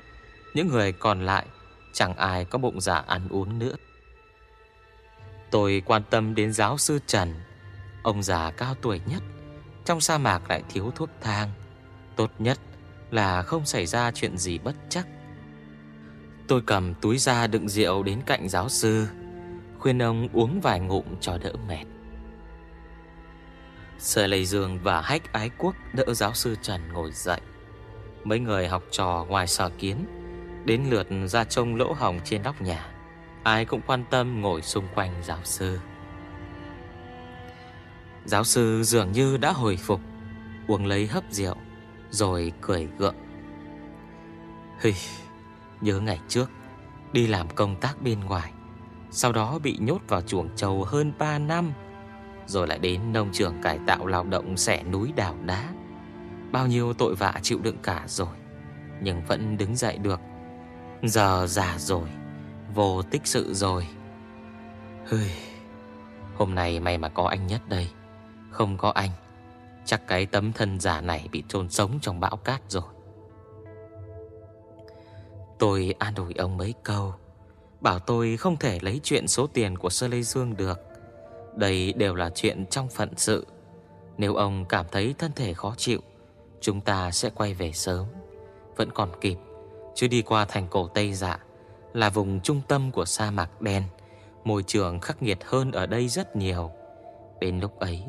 Những người còn lại Chẳng ai có bụng dạ ăn uống nữa. Tôi quan tâm đến giáo sư Trần. Ông già cao tuổi nhất, Trong sa mạc lại thiếu thuốc thang. Tốt nhất là không xảy ra chuyện gì bất chắc. Tôi cầm túi ra đựng rượu đến cạnh giáo sư, Khuyên ông uống vài ngụm cho đỡ mệt. Sở Lầy Dương và Hách Ái Quốc đỡ giáo sư Trần ngồi dậy. Mấy người học trò ngoài sở kiến, Đến lượt ra trông lỗ hồng trên nóc nhà. Ai cũng quan tâm ngồi xung quanh giáo sư. Giáo sư dường như đã hồi phục Uống lấy hấp rượu Rồi cười gượng. Hì, nhớ ngày trước Đi làm công tác bên ngoài Sau đó bị nhốt vào chuồng trầu hơn 3 năm Rồi lại đến nông trường cải tạo lao động xẻ núi đào đá. Bao nhiêu tội vạ chịu đựng cả rồi Nhưng vẫn đứng dậy được. Giờ già rồi Vô tích sự rồi. Hời Hôm nay may mà có anh nhất đây. Không có anh, Chắc cái tấm thân giả này bị trôn sống trong bão cát rồi. Tôi an ủi ông mấy câu, Bảo tôi không thể lấy chuyện số tiền của Sơ Lê Dương được. Đây đều là chuyện trong phận sự. Nếu ông cảm thấy thân thể khó chịu, Chúng ta sẽ quay về sớm. Vẫn còn kịp, Chứ đi qua thành cổ Tây Dạ là vùng trung tâm của sa mạc đen. Môi trường khắc nghiệt hơn ở đây rất nhiều. Đến lúc ấy,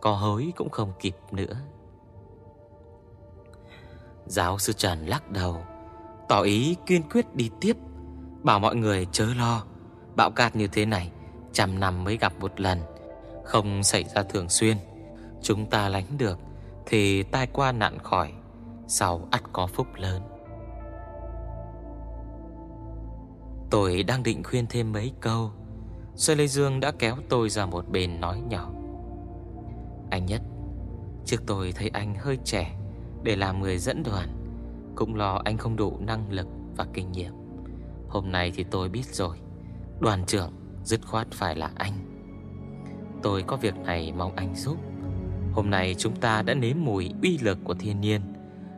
Có hối cũng không kịp nữa. Giáo sư Trần lắc đầu, Tỏ ý kiên quyết đi tiếp, Bảo mọi người chớ lo. Bão cát như thế này, Trăm năm mới gặp một lần, Không xảy ra thường xuyên. Chúng ta lánh được, Thì tai qua nạn khỏi, Sau ắt có phúc lớn. Tôi đang định khuyên thêm mấy câu. Sơ Lê Dương đã kéo tôi ra một bên nói nhỏ. Anh Nhất, Trước tôi thấy anh hơi trẻ Để làm người dẫn đoàn. Cũng lo anh không đủ năng lực và kinh nghiệm. Hôm nay thì tôi biết rồi, Đoàn trưởng dứt khoát phải là anh. Tôi có việc này mong anh giúp. Hôm nay chúng ta đã nếm mùi uy lực của thiên nhiên.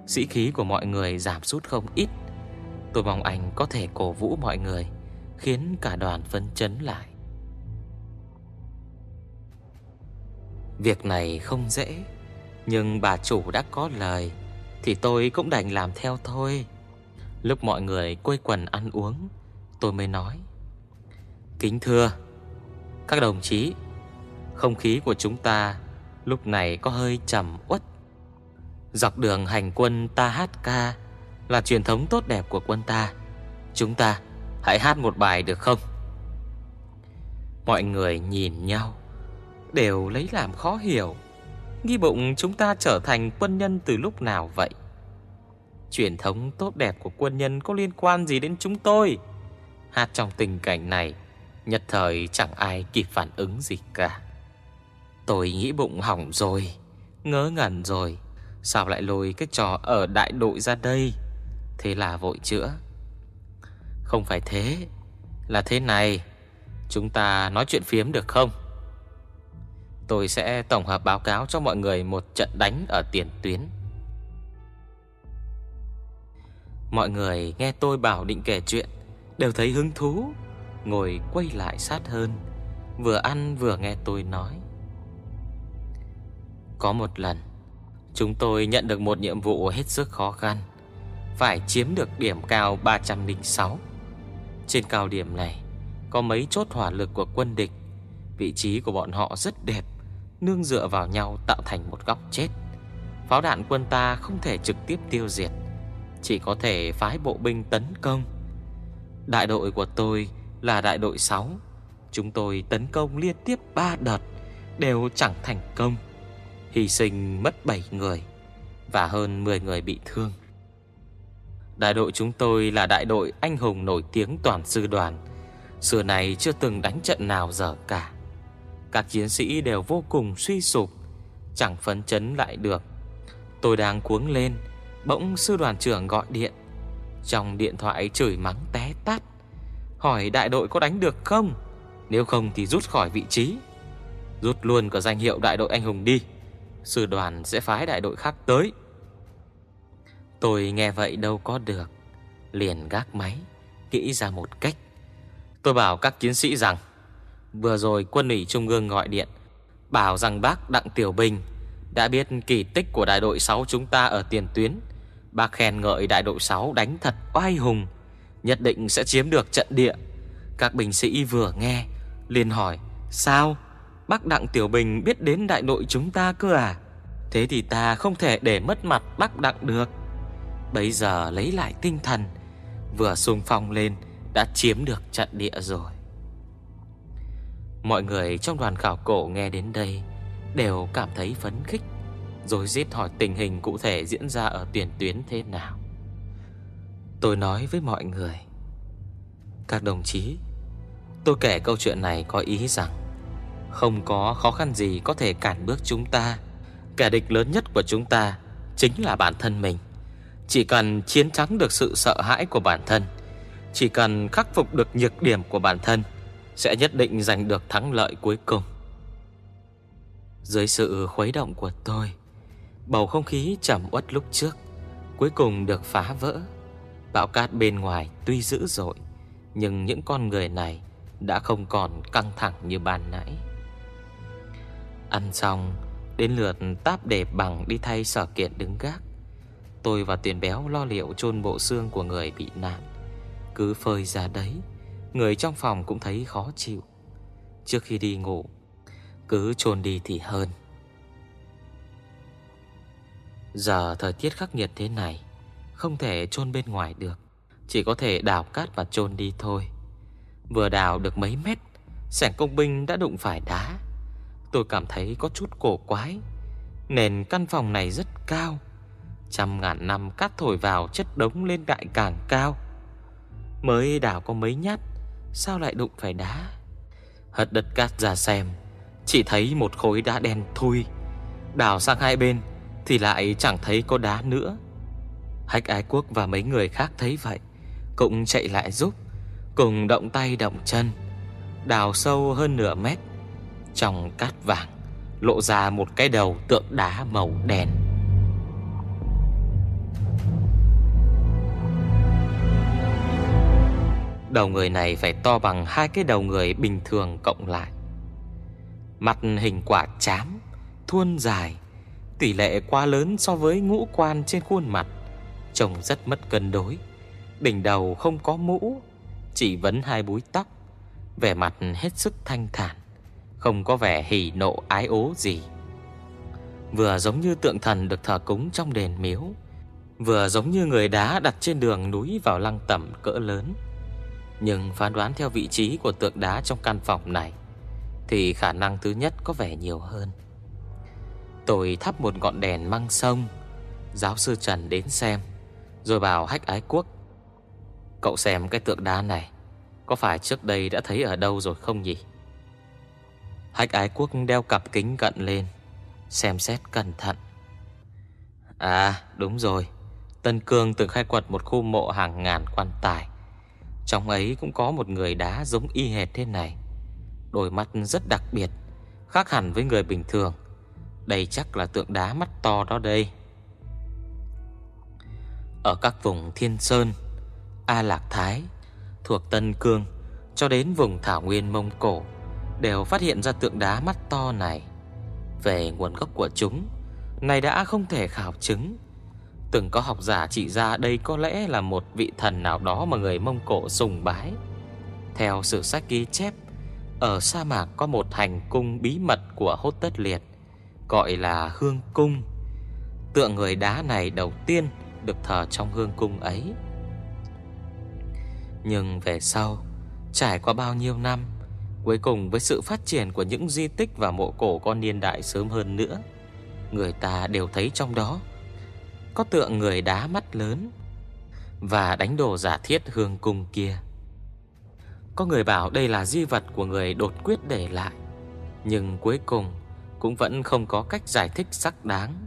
Sĩ khí của mọi người giảm sút không ít. Tôi mong anh có thể cổ vũ mọi người, Khiến cả đoàn phấn chấn lại. Việc này không dễ, Nhưng bà chủ đã có lời, Thì tôi cũng đành làm theo thôi. Lúc mọi người quây quần ăn uống, Tôi mới nói, Kính thưa, Các đồng chí, Không khí của chúng ta Lúc này có hơi trầm uất. Dọc đường hành quân ta hát ca là truyền thống tốt đẹp của quân ta. Chúng ta hãy hát một bài được không? Mọi người nhìn nhau, Đều lấy làm khó hiểu. Nghi bụng chúng ta trở thành quân nhân từ lúc nào vậy? Truyền thống tốt đẹp của quân nhân có liên quan gì đến chúng tôi? Hát trong tình cảnh này, Nhất thời chẳng ai kịp phản ứng gì cả. Tôi nghĩ bụng hỏng rồi, Ngớ ngẩn rồi. Sao lại lôi cái trò ở đại đội ra đây? Thế là vội chữa. Không phải thế, Là thế này, Chúng ta nói chuyện phiếm được không? Tôi sẽ tổng hợp báo cáo cho mọi người một trận đánh ở tiền tuyến. Mọi người nghe tôi bảo định kể chuyện, Đều thấy hứng thú, Ngồi quay lại sát hơn, Vừa ăn vừa nghe tôi nói. Có một lần, Chúng tôi nhận được một nhiệm vụ hết sức khó khăn. Phải chiếm được điểm cao 306 Trên cao điểm này, Có mấy chốt hỏa lực của quân địch. Vị trí của bọn họ rất đẹp, Nương dựa vào nhau tạo thành một góc chết. Pháo đạn quân ta không thể trực tiếp tiêu diệt, chỉ có thể phái bộ binh tấn công. Đại đội của tôi là đại đội 6 Chúng tôi tấn công liên tiếp 3 đợt, Đều chẳng thành công. Hy sinh mất 7 người Và hơn 10 người bị thương. Đại đội chúng tôi là đại đội anh hùng nổi tiếng toàn sư đoàn. Xưa này chưa từng đánh trận nào giờ cả. Các chiến sĩ đều vô cùng suy sụp, Chẳng phấn chấn lại được. Tôi đang cuống lên, Bỗng sư đoàn trưởng gọi điện. Trong điện thoại chửi mắng té tát. Hỏi đại đội có đánh được không? Nếu không thì rút khỏi vị trí. Rút luôn cả danh hiệu đại đội anh hùng đi. Sư đoàn sẽ phái đại đội khác tới. Tôi nghe vậy đâu có được. Liền gác máy, Nghĩ ra một cách. Tôi bảo các chiến sĩ rằng, Vừa rồi quân ủy trung ương gọi điện, Bảo rằng bác Đặng Tiểu Bình Đã biết kỳ tích của đại đội 6 chúng ta ở tiền tuyến. Bác khen ngợi đại đội 6 đánh thật oai hùng, Nhất định sẽ chiếm được trận địa. Các binh sĩ vừa nghe, liền hỏi, Sao? Bác Đặng Tiểu Bình biết đến đại đội chúng ta cơ à? Thế thì ta không thể để mất mặt bác Đặng được. Bây giờ lấy lại tinh thần. Vừa xung phong lên, Đã chiếm được trận địa rồi. Mọi người trong đoàn khảo cổ nghe đến đây, Đều cảm thấy phấn khích, Rồi giết hỏi tình hình cụ thể diễn ra ở tuyển tuyến thế nào. Tôi nói với mọi người, Các đồng chí, Tôi kể câu chuyện này có ý rằng Không có khó khăn gì có thể cản bước chúng ta. Kẻ địch lớn nhất của chúng ta Chính là bản thân mình. Chỉ cần chiến thắng được sự sợ hãi của bản thân, Chỉ cần khắc phục được nhược điểm của bản thân, Sẽ nhất định giành được thắng lợi cuối cùng. Dưới sự khuấy động của tôi, Bầu không khí trầm uất lúc trước Cuối cùng được phá vỡ. Bão cát bên ngoài tuy dữ dội, Nhưng những con người này Đã không còn căng thẳng như ban nãy. Ăn xong, Đến lượt táp để bằng đi thay sở kiện đứng gác. Tôi và tiền béo lo liệu chôn bộ xương của người bị nạn. Cứ phơi ra đấy, Người trong phòng cũng thấy khó chịu. Trước khi đi ngủ, Cứ chôn đi thì hơn. Giờ thời tiết khắc nghiệt thế này, Không thể chôn bên ngoài được. Chỉ có thể đào cát và chôn đi thôi. Vừa đào được mấy mét, Sẻng công binh đã đụng phải đá. Tôi cảm thấy có chút cổ quái Nền căn phòng này rất cao. Trăm ngàn năm cát thổi vào chất đống lên đại càng cao. Mới đào có mấy nhát, Sao lại đụng phải đá? Hất đất cát ra xem, Chỉ thấy một khối đá đen thui. Đào sang hai bên Thì lại chẳng thấy có đá nữa. Hách ái quốc và mấy người khác thấy vậy, Cũng chạy lại giúp, Cùng động tay động chân. Đào sâu hơn nửa mét, trong cát vàng Lộ ra một cái đầu tượng đá màu đen. Đầu người này phải to bằng hai cái đầu người bình thường cộng lại. Mặt hình quả chám, Thuôn dài, Tỷ lệ quá lớn so với ngũ quan trên khuôn mặt, Trông rất mất cân đối. Đỉnh đầu không có mũ, Chỉ vấn hai búi tóc, Vẻ mặt hết sức thanh thản, không có vẻ hỉ nộ ái ố gì. Vừa giống như tượng thần được thờ cúng trong đền miếu, Vừa giống như người đá đặt trên đường núi vào lăng tẩm cỡ lớn. Nhưng phán đoán theo vị trí của tượng đá trong căn phòng này, Thì khả năng thứ nhất có vẻ nhiều hơn. Tôi thắp một ngọn đèn măng sông, Giáo sư Trần đến xem, Rồi bảo hách ái quốc, Cậu xem cái tượng đá này, Có phải trước đây đã thấy ở đâu rồi không nhỉ? Hách ái quốc đeo cặp kính cận lên, Xem xét cẩn thận. À đúng rồi, Tân Cương từng khai quật một khu mộ hàng ngàn quan tài. Trong ấy cũng có một người đá giống y hệt thế này Đôi mắt rất đặc biệt Khác hẳn với người bình thường Đây chắc là tượng đá mắt to đó đây Ở các vùng Thiên Sơn A Lạc Thái Thuộc Tân Cương Cho đến vùng Thảo Nguyên Mông Cổ đều phát hiện ra tượng đá mắt to này. Về nguồn gốc của chúng, này đã không thể khảo chứng. Từng có học giả chỉ ra đây có lẽ là một vị thần nào đó mà người Mông Cổ sùng bái. Theo sử sách ghi chép, ở sa mạc có một hành cung bí mật của Hốt Tất Liệt, gọi là Hương Cung. Tượng người đá này đầu tiên được thờ trong hương cung ấy. Nhưng về sau, trải qua bao nhiêu năm, Cuối cùng với sự phát triển của những di tích và mộ cổ con niên đại sớm hơn nữa Người ta đều thấy trong đó có tượng người đá mắt lớn Và đánh đổ giả thiết hương cung kia. Có người bảo đây là di vật của người đột quyết để lại, Nhưng cuối cùng cũng vẫn không có cách giải thích sắc đáng.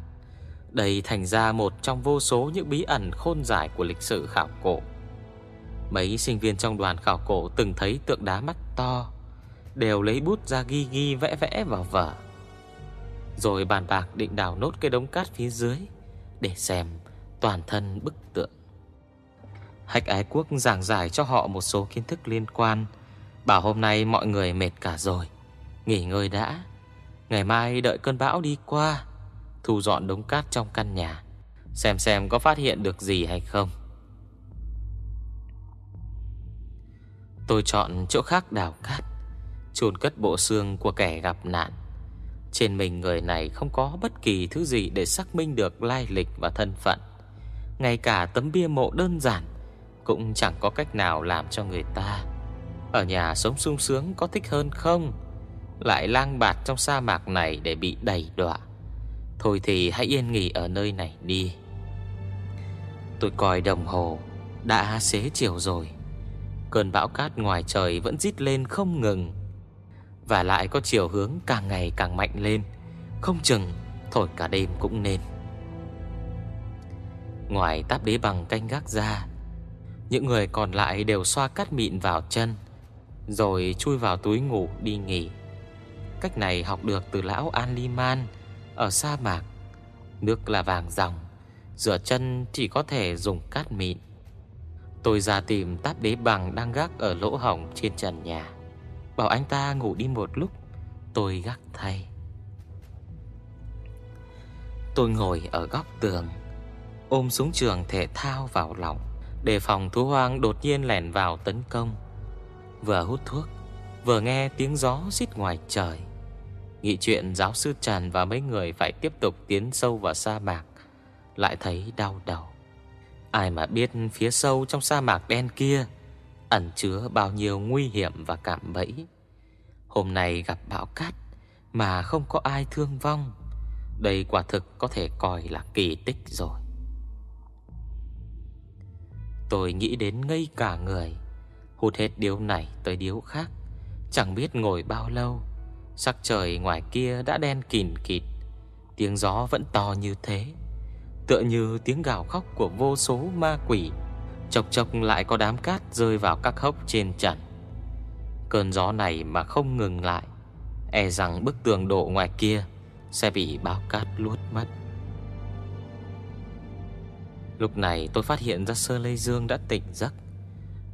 Đây thành ra một trong vô số những bí ẩn khôn giải của lịch sử khảo cổ. Mấy sinh viên trong đoàn khảo cổ từng thấy tượng đá mắt to, Đều lấy bút ra ghi ghi vẽ vẽ vào vở. Rồi bàn bạc định đào nốt cái đống cát phía dưới. Để xem toàn thân bức tượng. Hạch ái quốc giảng giải cho họ một số kiến thức liên quan, Bảo hôm nay mọi người mệt cả rồi, Nghỉ ngơi đã. Ngày mai đợi cơn bão đi qua, Thu dọn đống cát trong căn nhà, Xem xem có phát hiện được gì hay không. Tôi chọn chỗ khác đào cát, chôn cất bộ xương của kẻ gặp nạn. Trên mình người này không có bất kỳ thứ gì Để xác minh được lai lịch và thân phận. Ngay cả tấm bia mộ đơn giản Cũng chẳng có cách nào làm cho người ta. Ở nhà sống sung sướng có thích hơn không? Lại lang bạt trong sa mạc này Để bị đầy đọa. Thôi thì hãy yên nghỉ ở nơi này đi. Tôi coi đồng hồ, Đã xế chiều rồi. Cơn bão cát ngoài trời vẫn rít lên không ngừng. Và lại có chiều hướng càng ngày càng mạnh lên. Không chừng, thổi cả đêm cũng nên. Ngoài táp đế bằng canh gác ra, Những người còn lại đều xoa cát mịn vào chân, Rồi chui vào túi ngủ đi nghỉ. Cách này học được từ lão An Liman Ở sa mạc. Nước là vàng dòng, Rửa chân chỉ có thể dùng cát mịn. Tôi ra tìm táp đế bằng đang gác ở lỗ hỏng trên trần nhà. Bảo anh ta ngủ đi một lúc, Tôi gác thay. Tôi ngồi ở góc tường, Ôm súng trường thể thao vào lòng, để phòng thú hoang đột nhiên lẻn vào tấn công. Vừa hút thuốc, Vừa nghe tiếng gió xít ngoài trời. Nghị chuyện giáo sư Trần và mấy người phải tiếp tục tiến sâu vào sa mạc, Lại thấy đau đầu. Ai mà biết phía sâu trong sa mạc đen kia Ẩn chứa bao nhiêu nguy hiểm và cảm bẫy. Hôm nay gặp bão cát Mà không có ai thương vong, Đây quả thực có thể coi là kỳ tích rồi. Tôi nghĩ đến ngây cả người, Hút hết điếu này tới điếu khác, Chẳng biết ngồi bao lâu, Sắc trời ngoài kia đã đen kìn kịt, Tiếng gió vẫn to như thế, Tựa như tiếng gào khóc của vô số ma quỷ. Chọc chọc lại có đám cát rơi vào các hốc trên trần. Cơn gió này mà không ngừng lại E rằng bức tường đổ ngoài kia Sẽ bị bao cát luốt mất. Lúc này tôi phát hiện ra Sơ Lê Dương đã tỉnh giấc.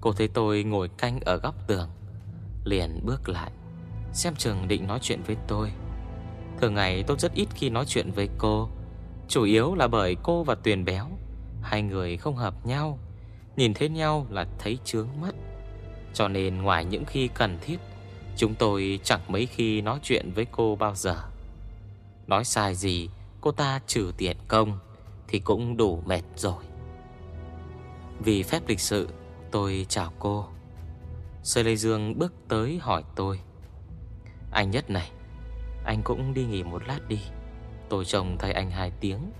Cô thấy tôi ngồi canh ở góc tường, Liền bước lại, Xem chừng định nói chuyện với tôi. Thường ngày tôi rất ít khi nói chuyện với cô, Chủ yếu là bởi cô và Tuyền Béo, Hai người không hợp nhau. Nhìn thấy nhau là thấy chướng mắt. Cho nên ngoài những khi cần thiết, Chúng tôi chẳng mấy khi nói chuyện với cô bao giờ. Nói sai gì, Cô ta trừ tiền công, Thì cũng đủ mệt rồi. Vì phép lịch sự, Tôi chào cô. Sơ Lê Dương bước tới hỏi tôi. Anh Nhất này, Anh cũng đi nghỉ một lát đi. Tôi trông thấy anh hai tiếng.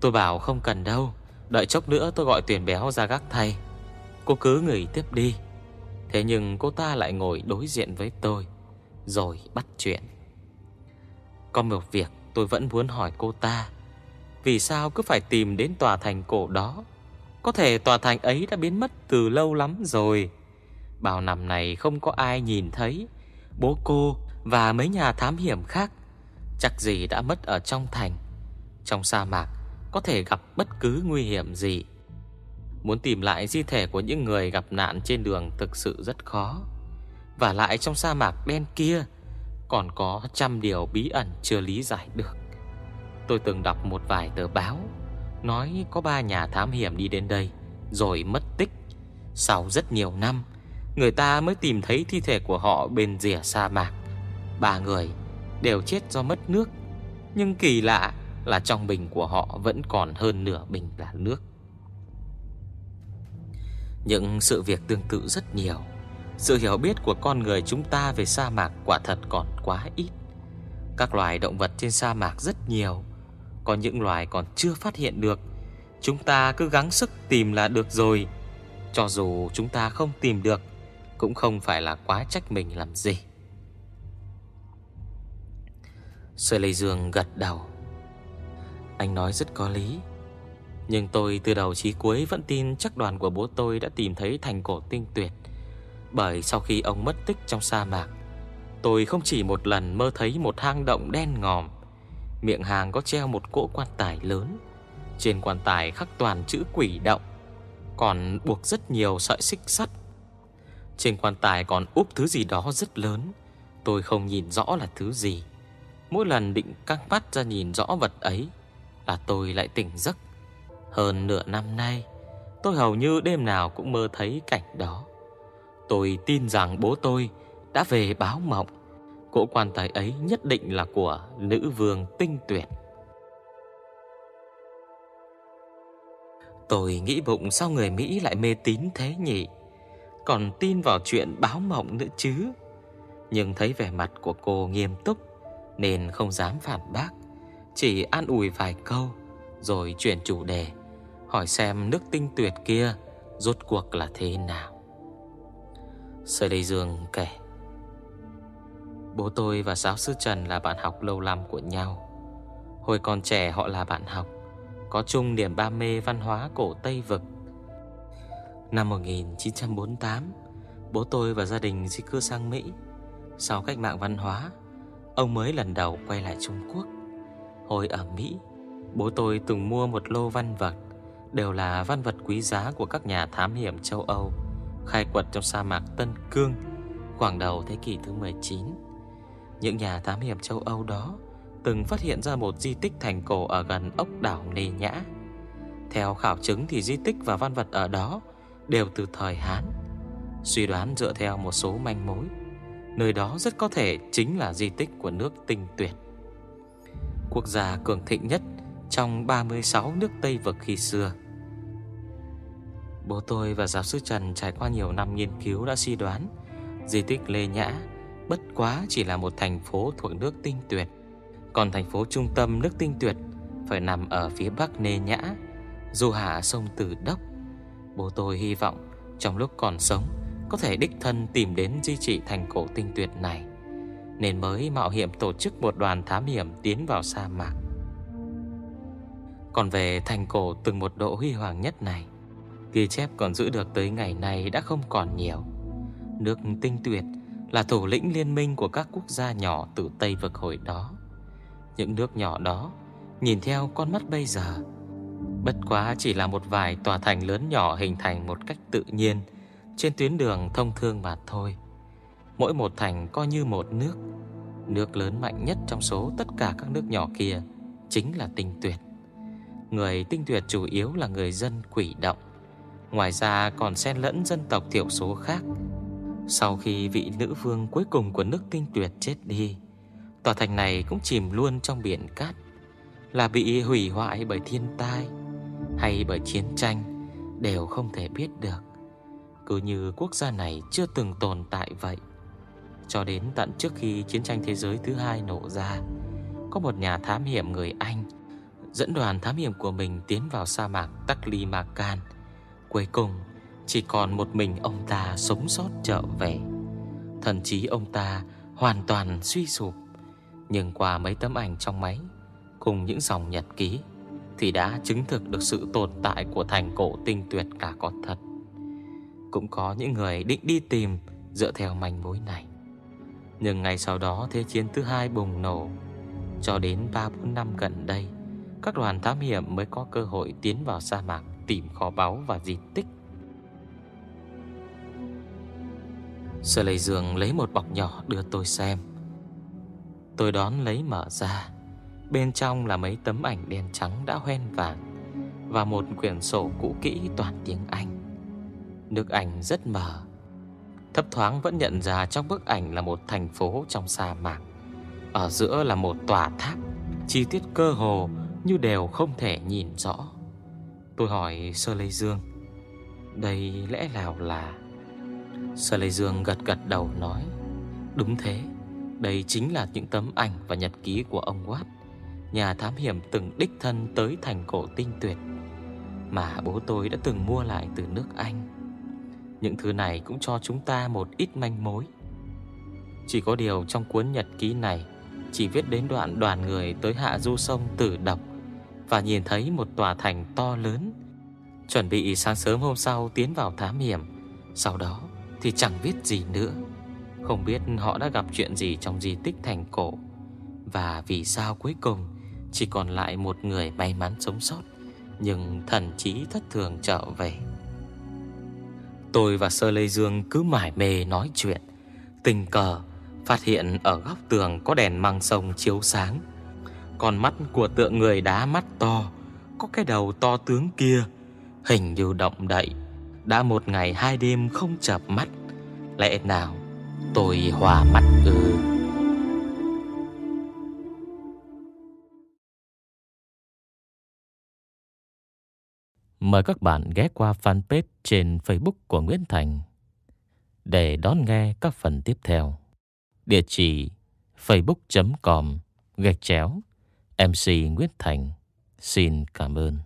Tôi bảo không cần đâu. Đợi chốc nữa tôi gọi tuyển béo ra gác thay. Cô cứ người tiếp đi. Thế nhưng cô ta lại ngồi đối diện với tôi, Rồi bắt chuyện. Có một việc tôi vẫn muốn hỏi cô ta. Vì sao cứ phải tìm đến tòa thành cổ đó? Có thể tòa thành ấy đã biến mất từ lâu lắm rồi. Bao năm này không có ai nhìn thấy. Bố cô và mấy nhà thám hiểm khác, Chắc gì đã mất ở trong thành. Trong sa mạc có thể gặp bất cứ nguy hiểm gì. Muốn tìm lại di thể của những người gặp nạn trên đường thực sự rất khó. Và lại trong sa mạc đen kia, Còn có trăm điều bí ẩn chưa lý giải được. Tôi từng đọc một vài tờ báo, Nói có ba nhà thám hiểm đi đến đây, Rồi mất tích. Sau rất nhiều năm, Người ta mới tìm thấy thi thể của họ bên rìa sa mạc. Ba người đều chết do mất nước. Nhưng kỳ lạ là trong bình của họ vẫn còn hơn nửa bình là nước. Những sự việc tương tự rất nhiều. Sự hiểu biết của con người chúng ta về sa mạc quả thật còn quá ít. Các loài động vật trên sa mạc rất nhiều. Có những loài còn chưa phát hiện được. Chúng ta cứ gắng sức tìm là được rồi. Cho dù chúng ta không tìm được, Cũng không phải là quá trách mình làm gì. Sơ Lê Dương gật đầu. Anh nói rất có lý. Nhưng tôi từ đầu chí cuối vẫn tin chắc đoàn của bố tôi đã tìm thấy thành cổ tinh tuyệt. Bởi sau khi ông mất tích trong sa mạc, Tôi không chỉ một lần mơ thấy một hang động đen ngòm. Miệng hàng có treo một cỗ quan tài lớn. Trên quan tài khắc toàn chữ quỷ động, Còn buộc rất nhiều sợi xích sắt. Trên quan tài còn úp thứ gì đó rất lớn. Tôi không nhìn rõ là thứ gì. Mỗi lần định căng mắt ra nhìn rõ vật ấy là tôi lại tỉnh giấc. Hơn nửa năm nay, Tôi hầu như đêm nào cũng mơ thấy cảnh đó. Tôi tin rằng bố tôi đã về báo mộng. Cỗ quan tài ấy nhất định là của nữ vương tinh tuyệt. Tôi nghĩ bụng sao người Mỹ lại mê tín thế nhỉ? Còn tin vào chuyện báo mộng nữa chứ? Nhưng thấy vẻ mặt của cô nghiêm túc, Nên không dám phản bác. Chỉ an ủi vài câu, Rồi chuyển chủ đề, Hỏi xem nước tinh tuyệt kia Rốt cuộc là thế nào. Sở Lê Dương kể, Bố tôi và giáo sư Trần là bạn học lâu năm của nhau. Hồi còn trẻ họ là bạn học, Có chung niềm đam mê văn hóa cổ Tây Vực. Năm 1948 Bố tôi và gia đình di cư sang Mỹ. Sau cách mạng văn hóa, Ông mới lần đầu quay lại Trung Quốc. Hồi ở Mỹ, Bố tôi từng mua một lô văn vật, Đều là văn vật quý giá của các nhà thám hiểm châu Âu, Khai quật trong sa mạc Tân Cương, Khoảng đầu thế kỷ thứ 19 Những nhà thám hiểm châu Âu đó Từng phát hiện ra một di tích thành cổ Ở gần ốc đảo Nê Nhã. Theo khảo chứng thì di tích và văn vật ở đó Đều từ thời Hán, Suy đoán dựa theo một số manh mối. Nơi đó rất có thể chính là di tích của nước tinh tuyệt. Quốc gia cường thịnh nhất trong 36 nước Tây vực khi xưa. Bố tôi và giáo sư Trần trải qua nhiều năm nghiên cứu đã suy đoán, Di tích Lê Nhã bất quá chỉ là một thành phố thuộc nước tinh tuyệt. Còn thành phố trung tâm nước tinh tuyệt phải nằm ở phía bắc Nê Nhã, Du hạ sông Tử Đốc. Bố tôi hy vọng trong lúc còn sống Có thể đích thân tìm đến di trị thành cổ tinh tuyệt này. Nên mới mạo hiểm tổ chức một đoàn thám hiểm tiến vào sa mạc. Còn về thành cổ từng một độ huy hoàng nhất này, Ghi chép còn giữ được tới ngày nay đã không còn nhiều. Nước tinh tuyệt là thủ lĩnh liên minh của các quốc gia nhỏ từ Tây vực hồi đó. Những nước nhỏ đó, Nhìn theo con mắt bây giờ, Bất quá chỉ là một vài tòa thành lớn nhỏ hình thành một cách tự nhiên, Trên tuyến đường thông thương mà thôi. Mỗi một thành coi như một nước. Nước lớn mạnh nhất trong số tất cả các nước nhỏ kia Chính là tinh tuyệt. Người tinh tuyệt chủ yếu là người dân quỷ động. Ngoài ra còn xen lẫn dân tộc thiểu số khác. Sau khi vị nữ vương cuối cùng của nước tinh tuyệt chết đi, Tòa thành này cũng chìm luôn trong biển cát. Là bị hủy hoại bởi thiên tai Hay bởi chiến tranh Đều không thể biết được. Cứ như quốc gia này chưa từng tồn tại vậy. Cho đến tận trước khi chiến tranh thế giới thứ hai nổ ra. Có một nhà thám hiểm người Anh Dẫn đoàn thám hiểm của mình tiến vào sa mạc Taklimakan Cuối cùng, Chỉ còn một mình ông ta sống sót trở về. Thần trí ông ta hoàn toàn suy sụp. Nhưng qua mấy tấm ảnh trong máy Cùng những dòng nhật ký Thì đã chứng thực được sự tồn tại của thành cổ tinh tuyệt cả có thật. Cũng có những người định đi tìm Dựa theo manh mối này. Nhưng ngày sau đó Thế chiến thứ hai bùng nổ Cho đến 3-4 năm gần đây, Các đoàn thám hiểm mới có cơ hội tiến vào sa mạc tìm kho báu và di tích. Sơ lầy giường lấy một bọc nhỏ đưa tôi xem. Tôi đón lấy mở ra. Bên trong là mấy tấm ảnh đen trắng đã hoen vàng và một quyển sổ cũ kỹ toàn tiếng Anh. Nước ảnh rất mờ. Thấp thoáng vẫn nhận ra trong bức ảnh là một thành phố trong sa mạc. Ở giữa là một tòa tháp, chi tiết cơ hồ như đều không thể nhìn rõ. Tôi hỏi Sơ Lê Dương Đây lẽ nào là Sơ Lê Dương gật gật đầu nói Đúng thế Đây chính là những tấm ảnh và nhật ký của ông Watt Nhà thám hiểm từng đích thân tới thành cổ tinh tuyệt Mà bố tôi đã từng mua lại từ nước Anh những thứ này cũng cho chúng ta một ít manh mối. Chỉ có điều trong cuốn nhật ký này, Chỉ viết đến đoạn đoàn người tới hạ du sông Tử Độc và nhìn thấy một tòa thành to lớn, Chuẩn bị sáng sớm hôm sau tiến vào thám hiểm. Sau đó thì chẳng biết gì nữa. Không biết họ đã gặp chuyện gì trong di tích thành cổ Và vì sao cuối cùng Chỉ còn lại một người may mắn sống sót, Nhưng thần trí thất thường trở về. Tôi và Sơ Lê Dương cứ mải mê nói chuyện. Tình cờ Phát hiện ở góc tường có đèn măng sông chiếu sáng. Con mắt của tượng người đá mắt to, Có cái đầu to tướng kia, Hình như động đậy. Đã một ngày hai đêm không chập mắt, Lẽ nào tôi hòa mắt ư? Mời các bạn ghé qua fanpage trên Facebook của Nguyễn Thành để đón nghe các phần tiếp theo. Địa chỉ facebook.com gạch chéo MC Nguyễn Thành. Xin cảm ơn.